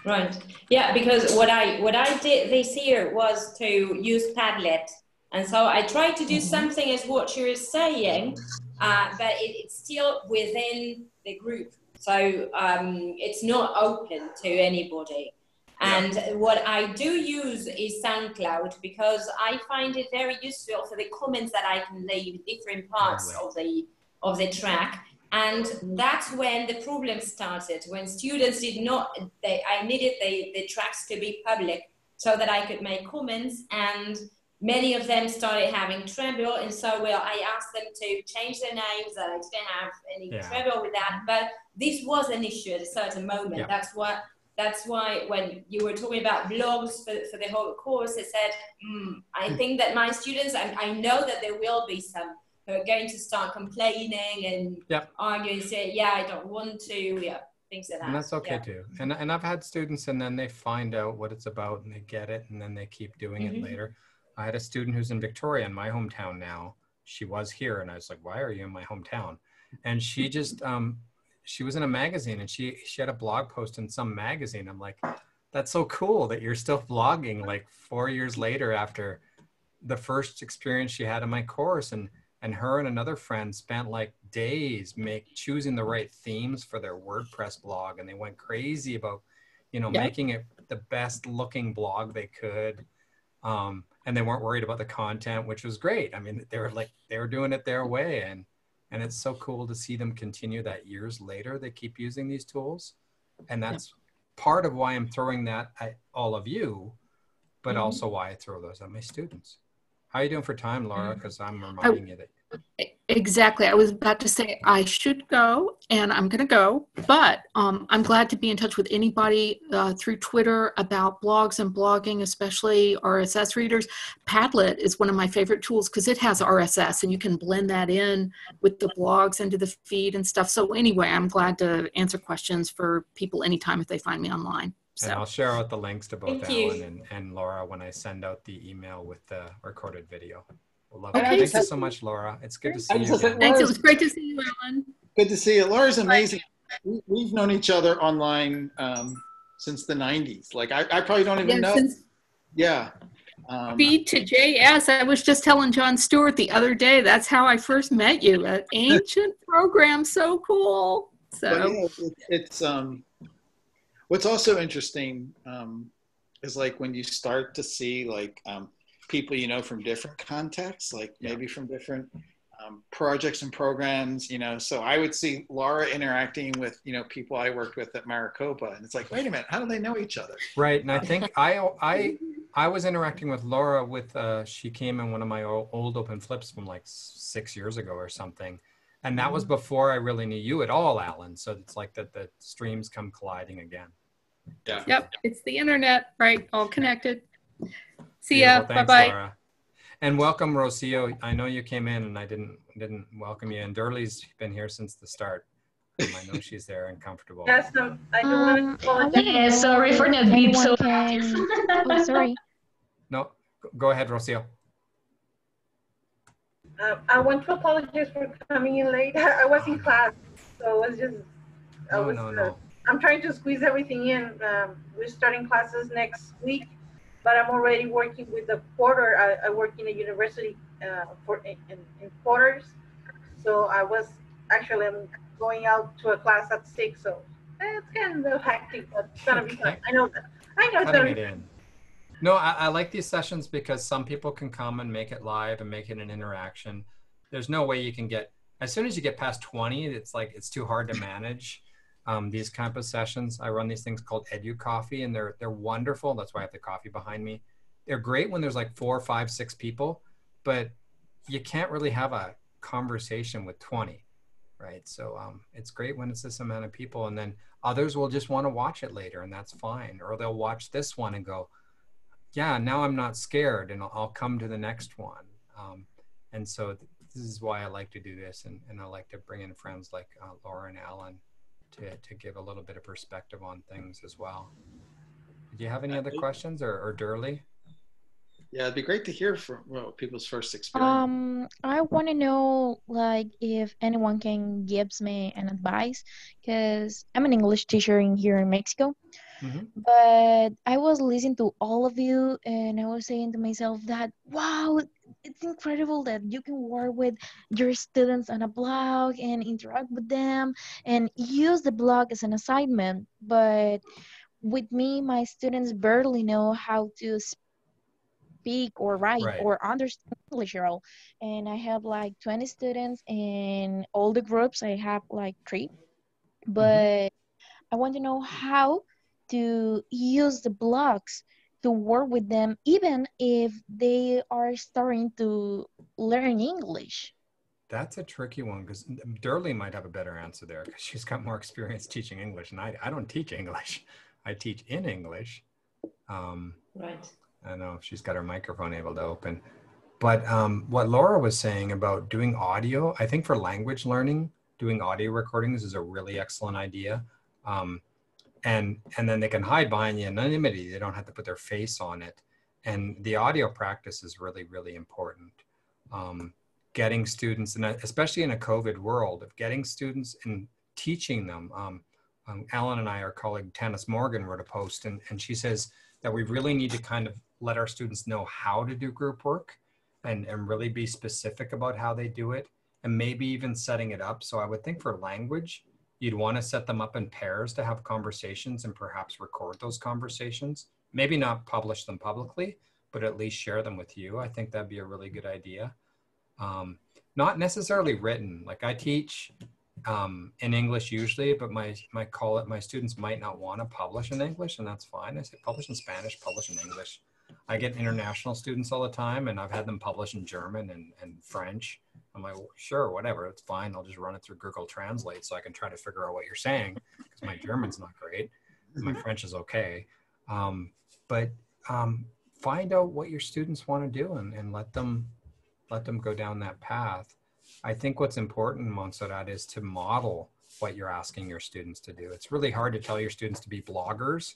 [SPEAKER 5] Right. Yeah, because what I what I did this year was to use Padlet, and so I tried to do something as what you're saying, uh, but it, it's still within the group, so um, it's not open to anybody. And what I do use is SoundCloud because I find it very useful for the comments that I can leave in different parts of the of the track. And that's when the problem started, when students did not, they, I needed the, the tracks to be public so that I could make comments. And many of them started having trouble. And so, well, I asked them to change their names, and I didn't have any
[SPEAKER 1] Yeah.
[SPEAKER 5] trouble with that. But this was an issue at a certain moment.
[SPEAKER 1] Yeah.
[SPEAKER 5] That's what. That's why when you were talking about blogs for, for the whole course, I said, mm, I think that my students, I, I know that there will be some are going to start complaining and
[SPEAKER 1] Yep.
[SPEAKER 5] arguing, say, yeah, I don't want to, yeah, things like that.
[SPEAKER 1] and that's okay
[SPEAKER 5] yeah.
[SPEAKER 1] too and, and i've had students and then they find out what it's about and they get it and then they keep doing
[SPEAKER 5] Mhm.
[SPEAKER 1] it later i had a student who's in victoria in my hometown now she was here and i was like why are you in my hometown and she just um she was in a magazine and she she had a blog post in some magazine i'm like that's so cool that you're still vlogging like four years later after the first experience she had in my course and and her and another friend spent like days make choosing the right themes for their wordpress blog and they went crazy about you know
[SPEAKER 3] Yeah.
[SPEAKER 1] making it the best looking blog they could um, and they weren't worried about the content which was great i mean they were like they were doing it their way and and it's so cool to see them continue that years later they keep using these tools and that's part of why i'm throwing that at all of you but
[SPEAKER 3] Mhm.
[SPEAKER 1] also why i throw those at my students how are you doing for time laura
[SPEAKER 3] Mm.
[SPEAKER 1] because i'm reminding you that
[SPEAKER 3] Exactly. I was about to say I should go, and I'm going to go. But um, I'm glad to be in touch with anybody uh, through Twitter about blogs and blogging, especially RSS readers. Padlet is one of my favorite tools because it has RSS, and you can blend that in with the blogs into the feed and stuff. So anyway, I'm glad to answer questions for people anytime if they find me online.
[SPEAKER 1] And I'll share out the links to both
[SPEAKER 5] Thank you.
[SPEAKER 1] Alan and, and Laura when I send out the email with the recorded video. We'll love
[SPEAKER 3] Okay.
[SPEAKER 1] it. Thank you so much, Laura. It's good to see you again.
[SPEAKER 3] thanks. It was great to see you, Ellen.
[SPEAKER 2] Good to see you. Laura's amazing. We, we've known each other online um, since the 90s. Like, I, I probably don't even
[SPEAKER 3] Yeah,
[SPEAKER 2] know.
[SPEAKER 3] since
[SPEAKER 2] Yeah. Um,
[SPEAKER 3] B to JS. I was just telling John Stewart the other day. That's how I first met you. An ancient program, so cool. So
[SPEAKER 2] yeah, it, it's um, what's also interesting um, is like when you start to see like um, people you know from different contexts, like
[SPEAKER 1] Yeah.
[SPEAKER 2] maybe from different um, projects and programs, you know. So I would see Laura interacting with you know people I worked with at Maricopa, and it's like, wait a minute, how do they know each other?
[SPEAKER 1] Right. And I think I, I, I was interacting with Laura with, uh, she came in one of my old open flips from like six years ago or something. And that was before I really knew you at all, Alan. So it's like that the streams come colliding again.
[SPEAKER 2] Yeah.
[SPEAKER 3] Yep, it's the internet, right? All connected. See ya.
[SPEAKER 1] Beautiful.
[SPEAKER 3] Bye bye.
[SPEAKER 1] And welcome, Rocio. I know you came in and I didn't didn't welcome you. And Derly's been here since the start. Um, I know she's there and comfortable.
[SPEAKER 6] Yes, um, I do
[SPEAKER 4] Um,
[SPEAKER 6] want to apologize.
[SPEAKER 7] Yeah, sorry for not being so
[SPEAKER 4] Anyone
[SPEAKER 7] active.
[SPEAKER 4] can- Oh, sorry.
[SPEAKER 1] No, go- go ahead, Rocio.
[SPEAKER 6] Uh, I want to apologize for coming in late. I was in class, so it was just, I
[SPEAKER 1] No,
[SPEAKER 6] was,
[SPEAKER 1] no,
[SPEAKER 6] uh,
[SPEAKER 1] no.
[SPEAKER 6] I'm trying to squeeze everything in. Um, we're starting classes next week, but I'm already working with the porter. I, I work in a university uh, for in, in quarters, so I was actually I'm going out to a class at six, so it's kind of hectic, but it's gonna be fun. I know that. I know
[SPEAKER 1] in. No, I, I like these sessions because some people can come and make it live and make it an interaction. There's no way you can get as soon as you get past 20, it's like it's too hard to manage. Um, these campus sessions, I run these things called Edu Coffee, and they're they're wonderful. That's why I have the coffee behind me. They're great when there's like four, five, six people, but you can't really have a conversation with 20, right? So um, it's great when it's this amount of people, and then others will just want to watch it later, and that's fine. Or they'll watch this one and go, "Yeah, now I'm not scared, and I'll, I'll come to the next one." Um, and so th- this is why I like to do this, and, and I like to bring in friends like uh, Laura and Alan to, to give a little bit of perspective on things as well. Do you have any other questions, or, or Derly?
[SPEAKER 2] Yeah, it'd be great to hear from well, people's first experience.
[SPEAKER 4] Um, I want to know like if anyone can gives me an advice because I'm an English teacher in here in Mexico.
[SPEAKER 1] Mhm.
[SPEAKER 4] But I was listening to all of you and I was saying to myself that wow, it's incredible that you can work with your students on a blog and interact with them and use the blog as an assignment. But with me, my students barely know how to speak or write
[SPEAKER 1] Right.
[SPEAKER 4] or understand English at all. And I have like 20 students in all the groups. I have like three. Mm-hmm. But I want to know how to use the blogs to work with them, even if they are starting to learn English.
[SPEAKER 1] That's a tricky one because Derly might have a better answer there because she's got more experience teaching English, and I, I don't teach English. I teach in English. Um,
[SPEAKER 5] Right.
[SPEAKER 1] I don't know if she's got her microphone able to open. But um, what Laura was saying about doing audio, I think for language learning, doing audio recordings is a really excellent idea. Um, and and then they can hide behind the anonymity. They don't have to put their face on it. And the audio practice is really really important. Um, getting students, and especially in a COVID world, of getting students and teaching them. Um, um, Alan and I, our colleague Tannis Morgan, wrote a post, and, and she says that we really need to kind of let our students know how to do group work and, and really be specific about how they do it and maybe even setting it up. So I would think for language, you'd want to set them up in pairs to have conversations and perhaps record those conversations. Maybe not publish them publicly, but at least share them with you. I think that'd be a really good idea. Um, not necessarily written. Like I teach um, in English usually, but my my call it my students might not want to publish in English, and that's fine. I say publish in Spanish, publish in English. I get international students all the time, and I've had them publish in German and, and French. I'm like, well, sure, whatever, it's fine. I'll just run it through Google Translate so I can try to figure out what you're saying because my German's not great, my French is okay. Um, but um, find out what your students want to do and, and let them let them go down that path. I think what's important, Montserrat, is to model what you're asking your students to do. It's really hard to tell your students to be bloggers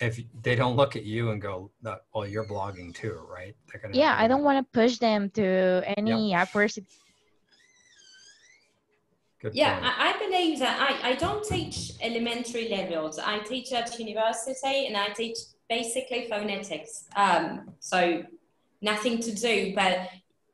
[SPEAKER 1] if they don't look at you and go, "Well, you're blogging too, right?"
[SPEAKER 4] They're gonna. Yeah, I don't want to push them to any yep. adversity.
[SPEAKER 5] Good yeah, I, I, believe that I, I don't teach elementary levels. I teach at university and I teach basically phonetics. Um, so nothing to do, but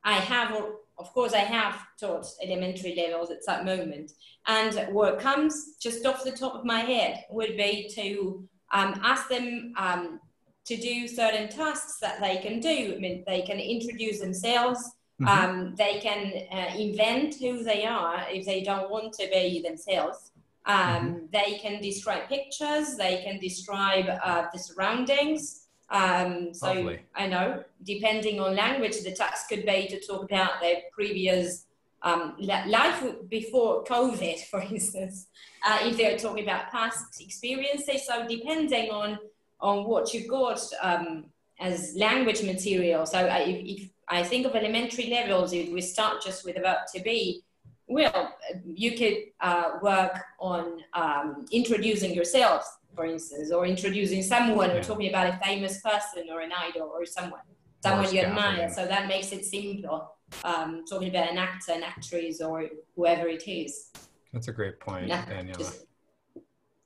[SPEAKER 5] I have, of course, I have taught elementary levels at that moment. And what comes just off the top of my head would be to um, ask them um, to do certain tasks that they can do. I mean, they can introduce themselves. Mm-hmm. Um, they can uh, invent who they are if they don't want to be themselves. Um, mm-hmm. They can describe pictures. They can describe uh, the surroundings. Um, so Lovely. I know, depending on language, the task could be to talk about their previous um, life before COVID, for instance, uh, if they're talking about past experiences. So depending on on what you've got um, as language material. So I, if, if, I think of elementary levels, if we start just with about to be, well, you could uh, work on um, introducing yourself for instance, or introducing someone or talking about a famous person or an idol or someone, someone you admire. So that makes it simpler. Um, talking about an actor, an actress, or whoever it is.
[SPEAKER 1] That's a great point, yeah, Daniela. Just,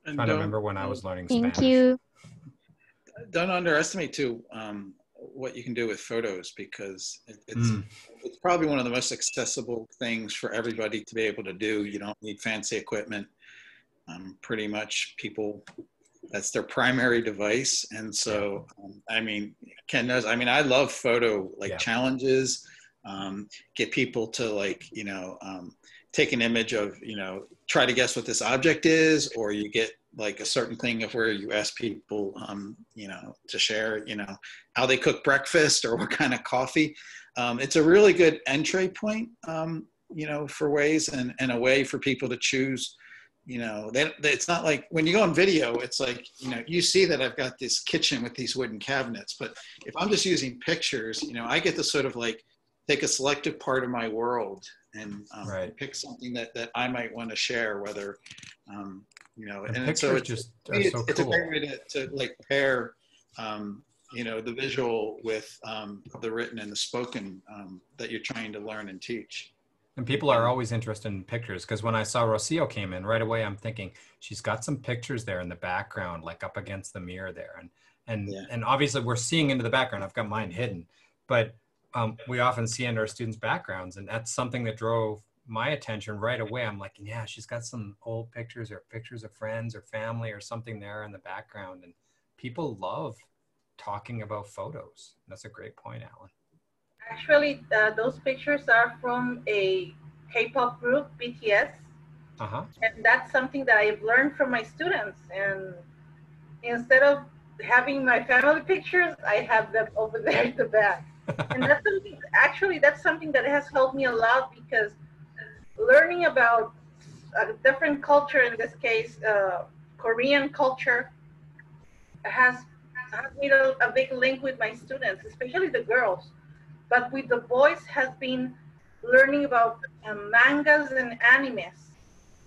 [SPEAKER 1] I'm trying to remember when I was learning
[SPEAKER 4] Thank
[SPEAKER 1] Spanish.
[SPEAKER 4] you.
[SPEAKER 2] Don't underestimate too um, what you can do with photos because it, it's mm. it's probably one of the most accessible things for everybody to be able to do. You don't need fancy equipment. Um, pretty much people that's their primary device and so um, i mean ken knows i mean i love photo like yeah. challenges um, get people to like you know um, take an image of you know try to guess what this object is or you get like a certain thing of where you ask people um, you know to share you know how they cook breakfast or what kind of coffee. Um, it's a really good entry point um, you know for ways and, and a way for people to choose you know they, it's not like when you go on video it's like you know you see that i've got this kitchen with these wooden cabinets but if i'm just using pictures you know i get to sort of like take a selective part of my world and um, right. pick something that, that i might want to share whether um, you know
[SPEAKER 1] and, and so it's just it's, so
[SPEAKER 2] it's
[SPEAKER 1] cool.
[SPEAKER 2] a great way to, to like pair um, you know the visual with um, the written and the spoken um, that you're trying to learn and teach
[SPEAKER 1] and people are always interested in pictures because when I saw Rocio came in right away, I'm thinking she's got some pictures there in the background, like up against the mirror there, and and yeah. and obviously we're seeing into the background. I've got mine hidden, but um, we often see in our students' backgrounds, and that's something that drove my attention right away. I'm like, yeah, she's got some old pictures or pictures of friends or family or something there in the background, and people love talking about photos. That's a great point, Alan.
[SPEAKER 6] Actually, uh, those pictures are from a K-pop group, BTS. Uh-huh. And that's something that I've learned from my students. And instead of having my family pictures, I have them over there at the back. And that's something, actually, that's something that has helped me a lot because learning about a different culture, in this case, uh, Korean culture, has, has made a, a big link with my students, especially the girls but with the boys has been learning about uh, mangas and animes.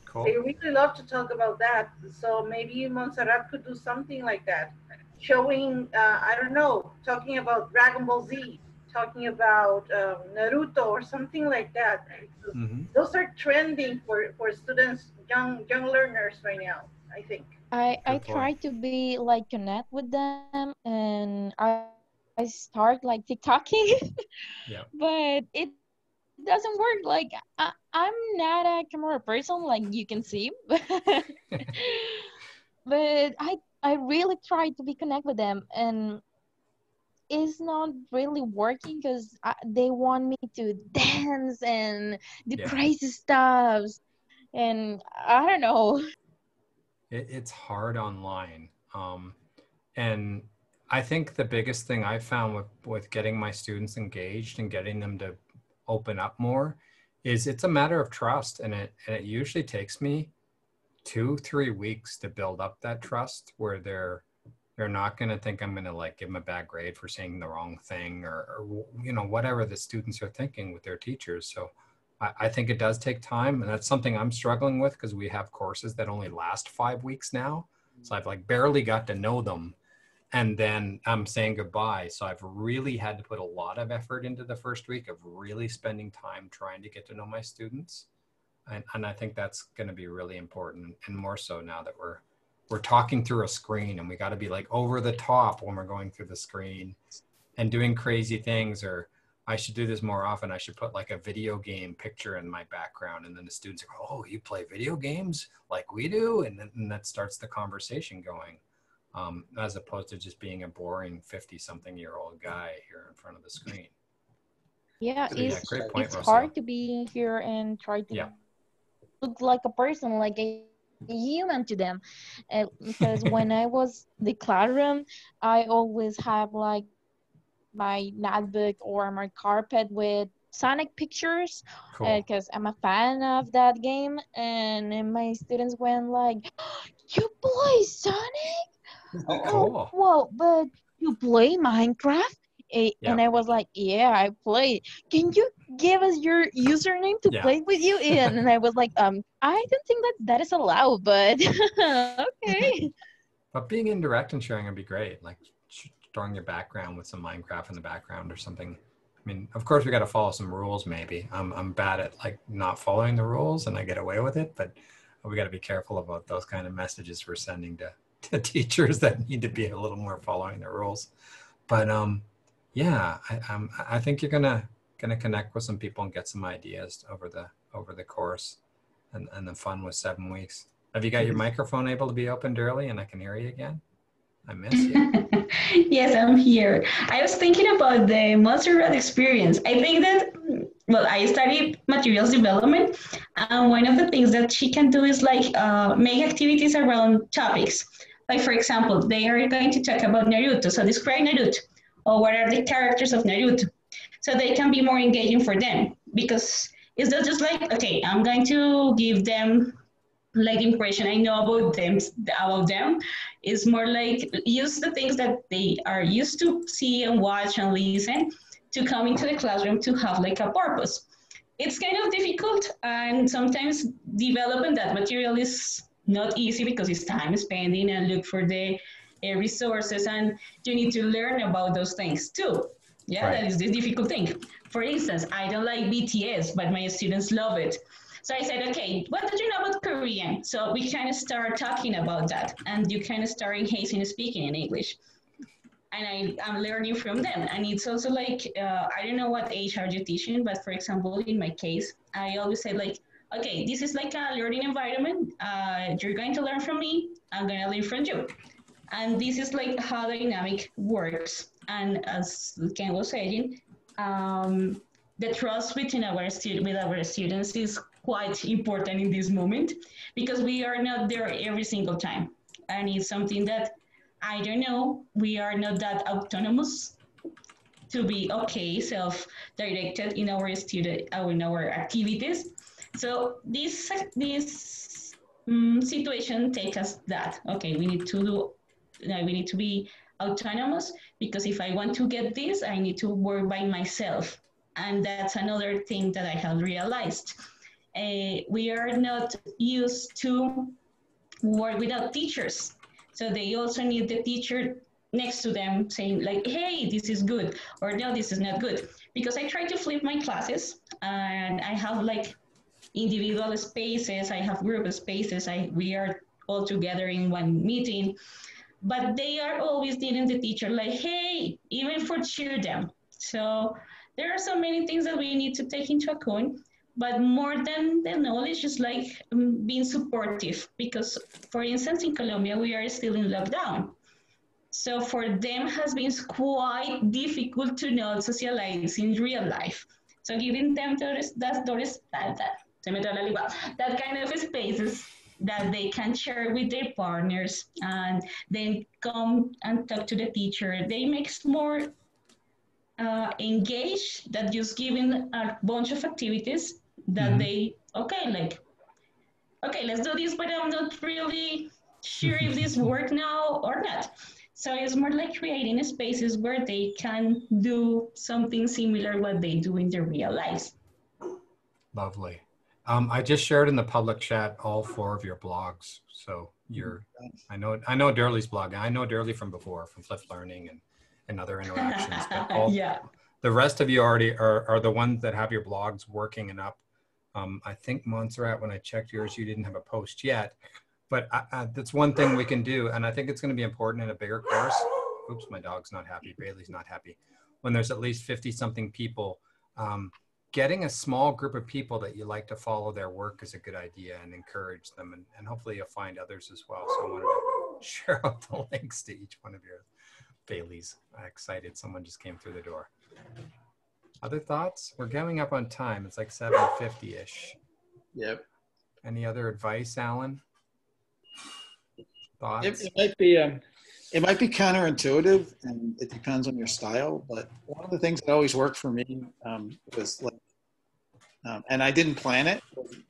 [SPEAKER 6] Cool. They really love to talk about that. So maybe Montserrat could do something like that, showing, uh, I don't know, talking about Dragon Ball Z, talking about um, Naruto or something like that. Mm-hmm. Those are trending for, for students, young young learners right now. I think.
[SPEAKER 4] I I
[SPEAKER 1] point.
[SPEAKER 4] try to be like connect with them and I I start like TikToking.
[SPEAKER 1] Yeah.
[SPEAKER 4] But it doesn't work. Like I, I'm not a camera person like you can see. but I I really try to be connect with them and it's not really working because they want me to dance and do
[SPEAKER 1] Yeah.
[SPEAKER 4] crazy stuffs and I don't know.
[SPEAKER 1] it, it's hard online um, and i think the biggest thing i found with, with getting my students engaged and getting them to open up more is it's a matter of trust and it, and it usually takes me two three weeks to build up that trust where they're they're not going to think i'm going to like give them a bad grade for saying the wrong thing or, or you know whatever the students are thinking with their teachers so I, I think it does take time, and that's something I'm struggling with because we have courses that only last five weeks now. Mm. So I've like barely got to know them, and then I'm saying goodbye. So I've really had to put a lot of effort into the first week of really spending time trying to get to know my students, and and I think that's going to be really important, and more so now that we're we're talking through a screen, and we got to be like over the top when we're going through the screen, and doing crazy things or I should do this more often. I should put like a video game picture in my background, and then the students go, "Oh, you play video games like we do," and then and that starts the conversation going, um, as opposed to just being a boring fifty-something-year-old guy here in front of the screen.
[SPEAKER 4] Yeah,
[SPEAKER 1] So,
[SPEAKER 4] it's
[SPEAKER 1] great point,
[SPEAKER 4] it's hard to be here and try to
[SPEAKER 1] Yeah.
[SPEAKER 4] look like a person, like a human to them. Uh, because when I was the classroom, I always have like my notebook or my carpet with Sonic pictures
[SPEAKER 1] Cool.
[SPEAKER 4] because I'm a fan of that game. And my students went like, "You play Sonic?
[SPEAKER 1] oh, cool.
[SPEAKER 4] Whoa, but you play Minecraft?"
[SPEAKER 1] Yeah.
[SPEAKER 4] And I was like, "Yeah, I play. Can you give us your username to
[SPEAKER 1] Yeah.
[SPEAKER 4] play with you?" And, and I was like, "Um, I don't think that that is allowed, but okay."
[SPEAKER 1] But being indirect and sharing would be great. Like throwing your background with some Minecraft in the background or something. I mean, of course, we got to follow some rules. Maybe I'm I'm bad at like not following the rules, and I get away with it. But we got to be careful about those kind of messages we're sending to to teachers that need to be a little more following the rules. But um, yeah, I um, I think you're gonna gonna connect with some people and get some ideas over the over the course, and and the fun was seven weeks. Have you got your microphone able to be opened early and I can hear you again? I miss you.
[SPEAKER 7] yes, I'm here. I was thinking about the Montserrat experience. I think that, well, I study materials development, and one of the things that she can do is like uh, make activities around topics. Like, for example, they are going to talk about Naruto, so describe Naruto, or what are the characters of Naruto, so they can be more engaging for them. Because it's not just like, okay, I'm going to give them like impression I know about them about them is more like use the things that they are used to see and watch and listen to come into the classroom to have like a purpose. It's kind of difficult and sometimes developing that material is not easy because it's time spending and look for the uh, resources and you need to learn about those things too. Yeah,
[SPEAKER 1] Right.
[SPEAKER 7] that is the difficult thing. For instance, I don't like BTS, but my students love it. So I said, okay, what do you know about Korean? So we kind of start talking about that, and you kind of start enhancing speaking in English. And I, I'm learning from them. And it's also like, uh, I don't know what age are you teaching, but for example, in my case, I always say like, okay, this is like a learning environment. Uh, you're going to learn from me. I'm going to learn from you. And this is like how dynamic works. And as Ken was saying, um, the trust between our with our students is quite important in this moment because we are not there every single time and it's something that i don't know we are not that autonomous to be okay self-directed in our student uh, in our activities so this this um, situation takes us that okay we need to do we need to be autonomous because if i want to get this i need to work by myself and that's another thing that i have realized uh, we are not used to work without teachers. So they also need the teacher next to them saying like, hey, this is good, or no, this is not good. Because I try to flip my classes and I have like individual spaces, I have group spaces, I, we are all together in one meeting. But they are always needing the teacher like, hey, even for children. So there are so many things that we need to take into account but more than the knowledge is like um, being supportive because for instance in colombia we are still in lockdown. So for them has been quite difficult to not socialize in real life. So giving them those, that, those, that, that, that kind of spaces that they can share with their partners and then come and talk to the teacher. They makes more uh, engaged that just giving a bunch of activities that mm-hmm. they okay like okay let's do this but i'm not really sure if this work now or not. So it's more like creating spaces where they can do something similar what they do in their real lives.
[SPEAKER 1] Lovely um, i just shared in the public chat all four of your blogs so you're i know i know Derly's blog i know Durley from before from Flip Learning and and other interactions. But all,
[SPEAKER 7] yeah.
[SPEAKER 1] The rest of you already are, are the ones that have your blogs working and up. Um, I think Montserrat, when I checked yours, you didn't have a post yet, but I, I, that's one thing we can do. And I think it's going to be important in a bigger course. Oops, my dog's not happy. Bailey's not happy. When there's at least 50 something people, um, getting a small group of people that you like to follow their work is a good idea and encourage them. And, and hopefully you'll find others as well. So I wanted to share out the links to each one of your Bailey's. excited. Someone just came through the door. Other thoughts? We're going up on time. It's like 7.50ish.
[SPEAKER 2] Yep.
[SPEAKER 1] Any other advice, Alan? Thoughts?
[SPEAKER 2] It, it might be um, it might be counterintuitive, and it depends on your style. But one of the things that always worked for me um, was like, um, and I didn't plan it,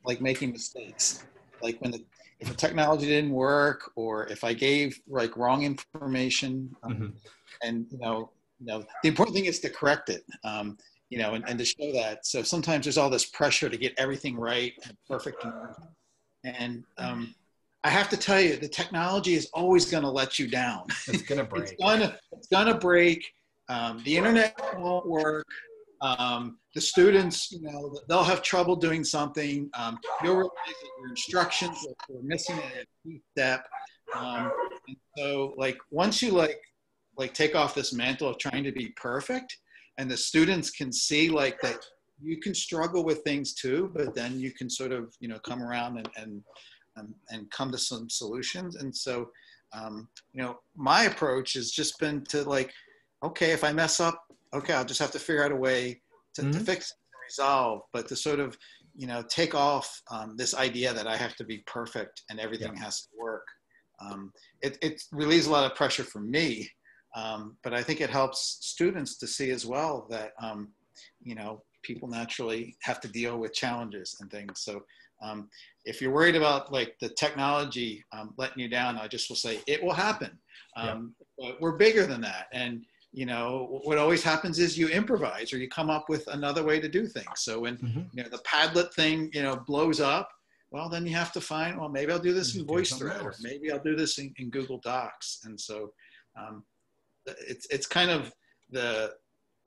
[SPEAKER 2] like making mistakes. Like when the if the technology didn't work or if I gave like wrong information, um, mm-hmm. and you know, you know, the important thing is to correct it, um, you know, and, and to show that. So sometimes there's all this pressure to get everything right and perfect, and um, I have to tell you, the technology is always going to let you down.
[SPEAKER 1] It's going to break.
[SPEAKER 2] it's going to it's to break. Um, the internet won't work. Um, the students, you know, they'll have trouble doing something. Um, you'll realize that your instructions are missing a key step. Um, and so, like, once you like, like, take off this mantle of trying to be perfect, and the students can see like that you can struggle with things too, but then you can sort of, you know, come around and and and, and come to some solutions. And so, um, you know, my approach has just been to like, okay, if I mess up, okay, I'll just have to figure out a way to, mm-hmm. to fix resolve, but to sort of, you know, take off um, this idea that I have to be perfect and everything yeah. has to work. Um, it, it relieves a lot of pressure for me, um, but I think it helps students to see as well that, um, you know, people naturally have to deal with challenges and things. So um, if you're worried about like the technology um, letting you down, I just will say it will happen. Yeah. But we're bigger than that. And you know what always happens is you improvise or you come up with another way to do things so when mm-hmm. you know the padlet thing you know blows up well then you have to find well maybe i'll do this in voicethread or maybe i'll do this in, in google docs and so um, it's it's kind of the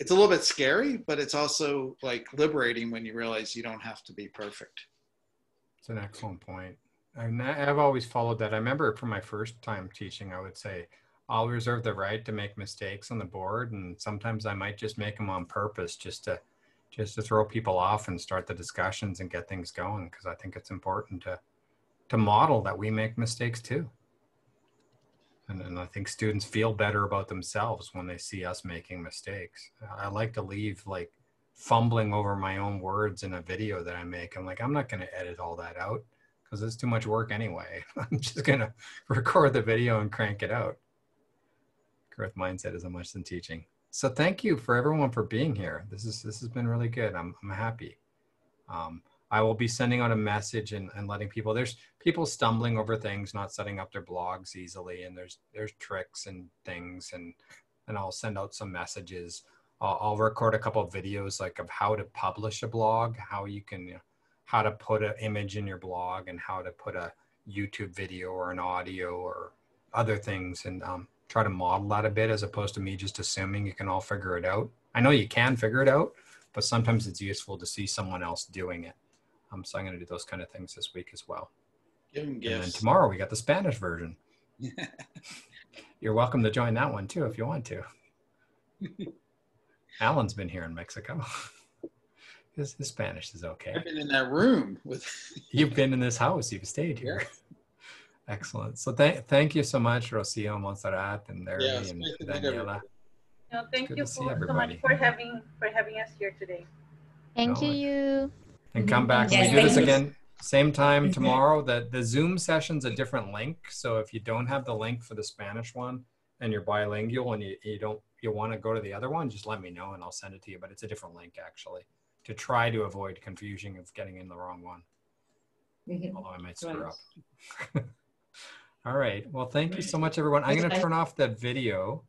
[SPEAKER 2] it's a little bit scary but it's also like liberating when you realize you don't have to be perfect
[SPEAKER 1] it's an excellent point and i've always followed that i remember from my first time teaching i would say I'll reserve the right to make mistakes on the board, and sometimes I might just make them on purpose, just to just to throw people off and start the discussions and get things going. Because I think it's important to to model that we make mistakes too. And, and I think students feel better about themselves when they see us making mistakes. I like to leave like fumbling over my own words in a video that I make. I'm like, I'm not going to edit all that out because it's too much work anyway. I'm just going to record the video and crank it out growth mindset is a much than teaching. So thank you for everyone for being here. This is this has been really good. I'm I'm happy. Um, I will be sending out a message and, and letting people. There's people stumbling over things, not setting up their blogs easily, and there's there's tricks and things, and and I'll send out some messages. I'll, I'll record a couple of videos like of how to publish a blog, how you can, how to put an image in your blog, and how to put a YouTube video or an audio or other things, and um, try to model that a bit as opposed to me just assuming you can all figure it out. I know you can figure it out, but sometimes it's useful to see someone else doing it. Um, so I'm going to do those kind of things this week as well.
[SPEAKER 2] Give them
[SPEAKER 1] And then tomorrow we got the Spanish version. You're welcome to join that one too if you want to. Alan's been here in Mexico. His, his Spanish is okay.
[SPEAKER 2] I've been in that room with.
[SPEAKER 1] You've been in this house. You've stayed here. Excellent. So thank thank you so much, Rocio Montserrat and Larry
[SPEAKER 2] Yeah,
[SPEAKER 1] and
[SPEAKER 2] great to meet
[SPEAKER 1] Daniela.
[SPEAKER 6] No, thank you for, so much for having for having us here today.
[SPEAKER 4] Thank
[SPEAKER 1] No,
[SPEAKER 4] you.
[SPEAKER 1] And come back.
[SPEAKER 5] Yes,
[SPEAKER 1] we do this again same time tomorrow. That the Zoom session's a different link. So if you don't have the link for the Spanish one and you're bilingual and you, you don't you want to go to the other one, just let me know and I'll send it to you. But it's a different link actually to try to avoid confusion of getting in the wrong one.
[SPEAKER 5] Mhm.
[SPEAKER 1] Although I might screw
[SPEAKER 5] Right.
[SPEAKER 1] up. All right. Well, thank you so much, everyone. I'm going to turn off the video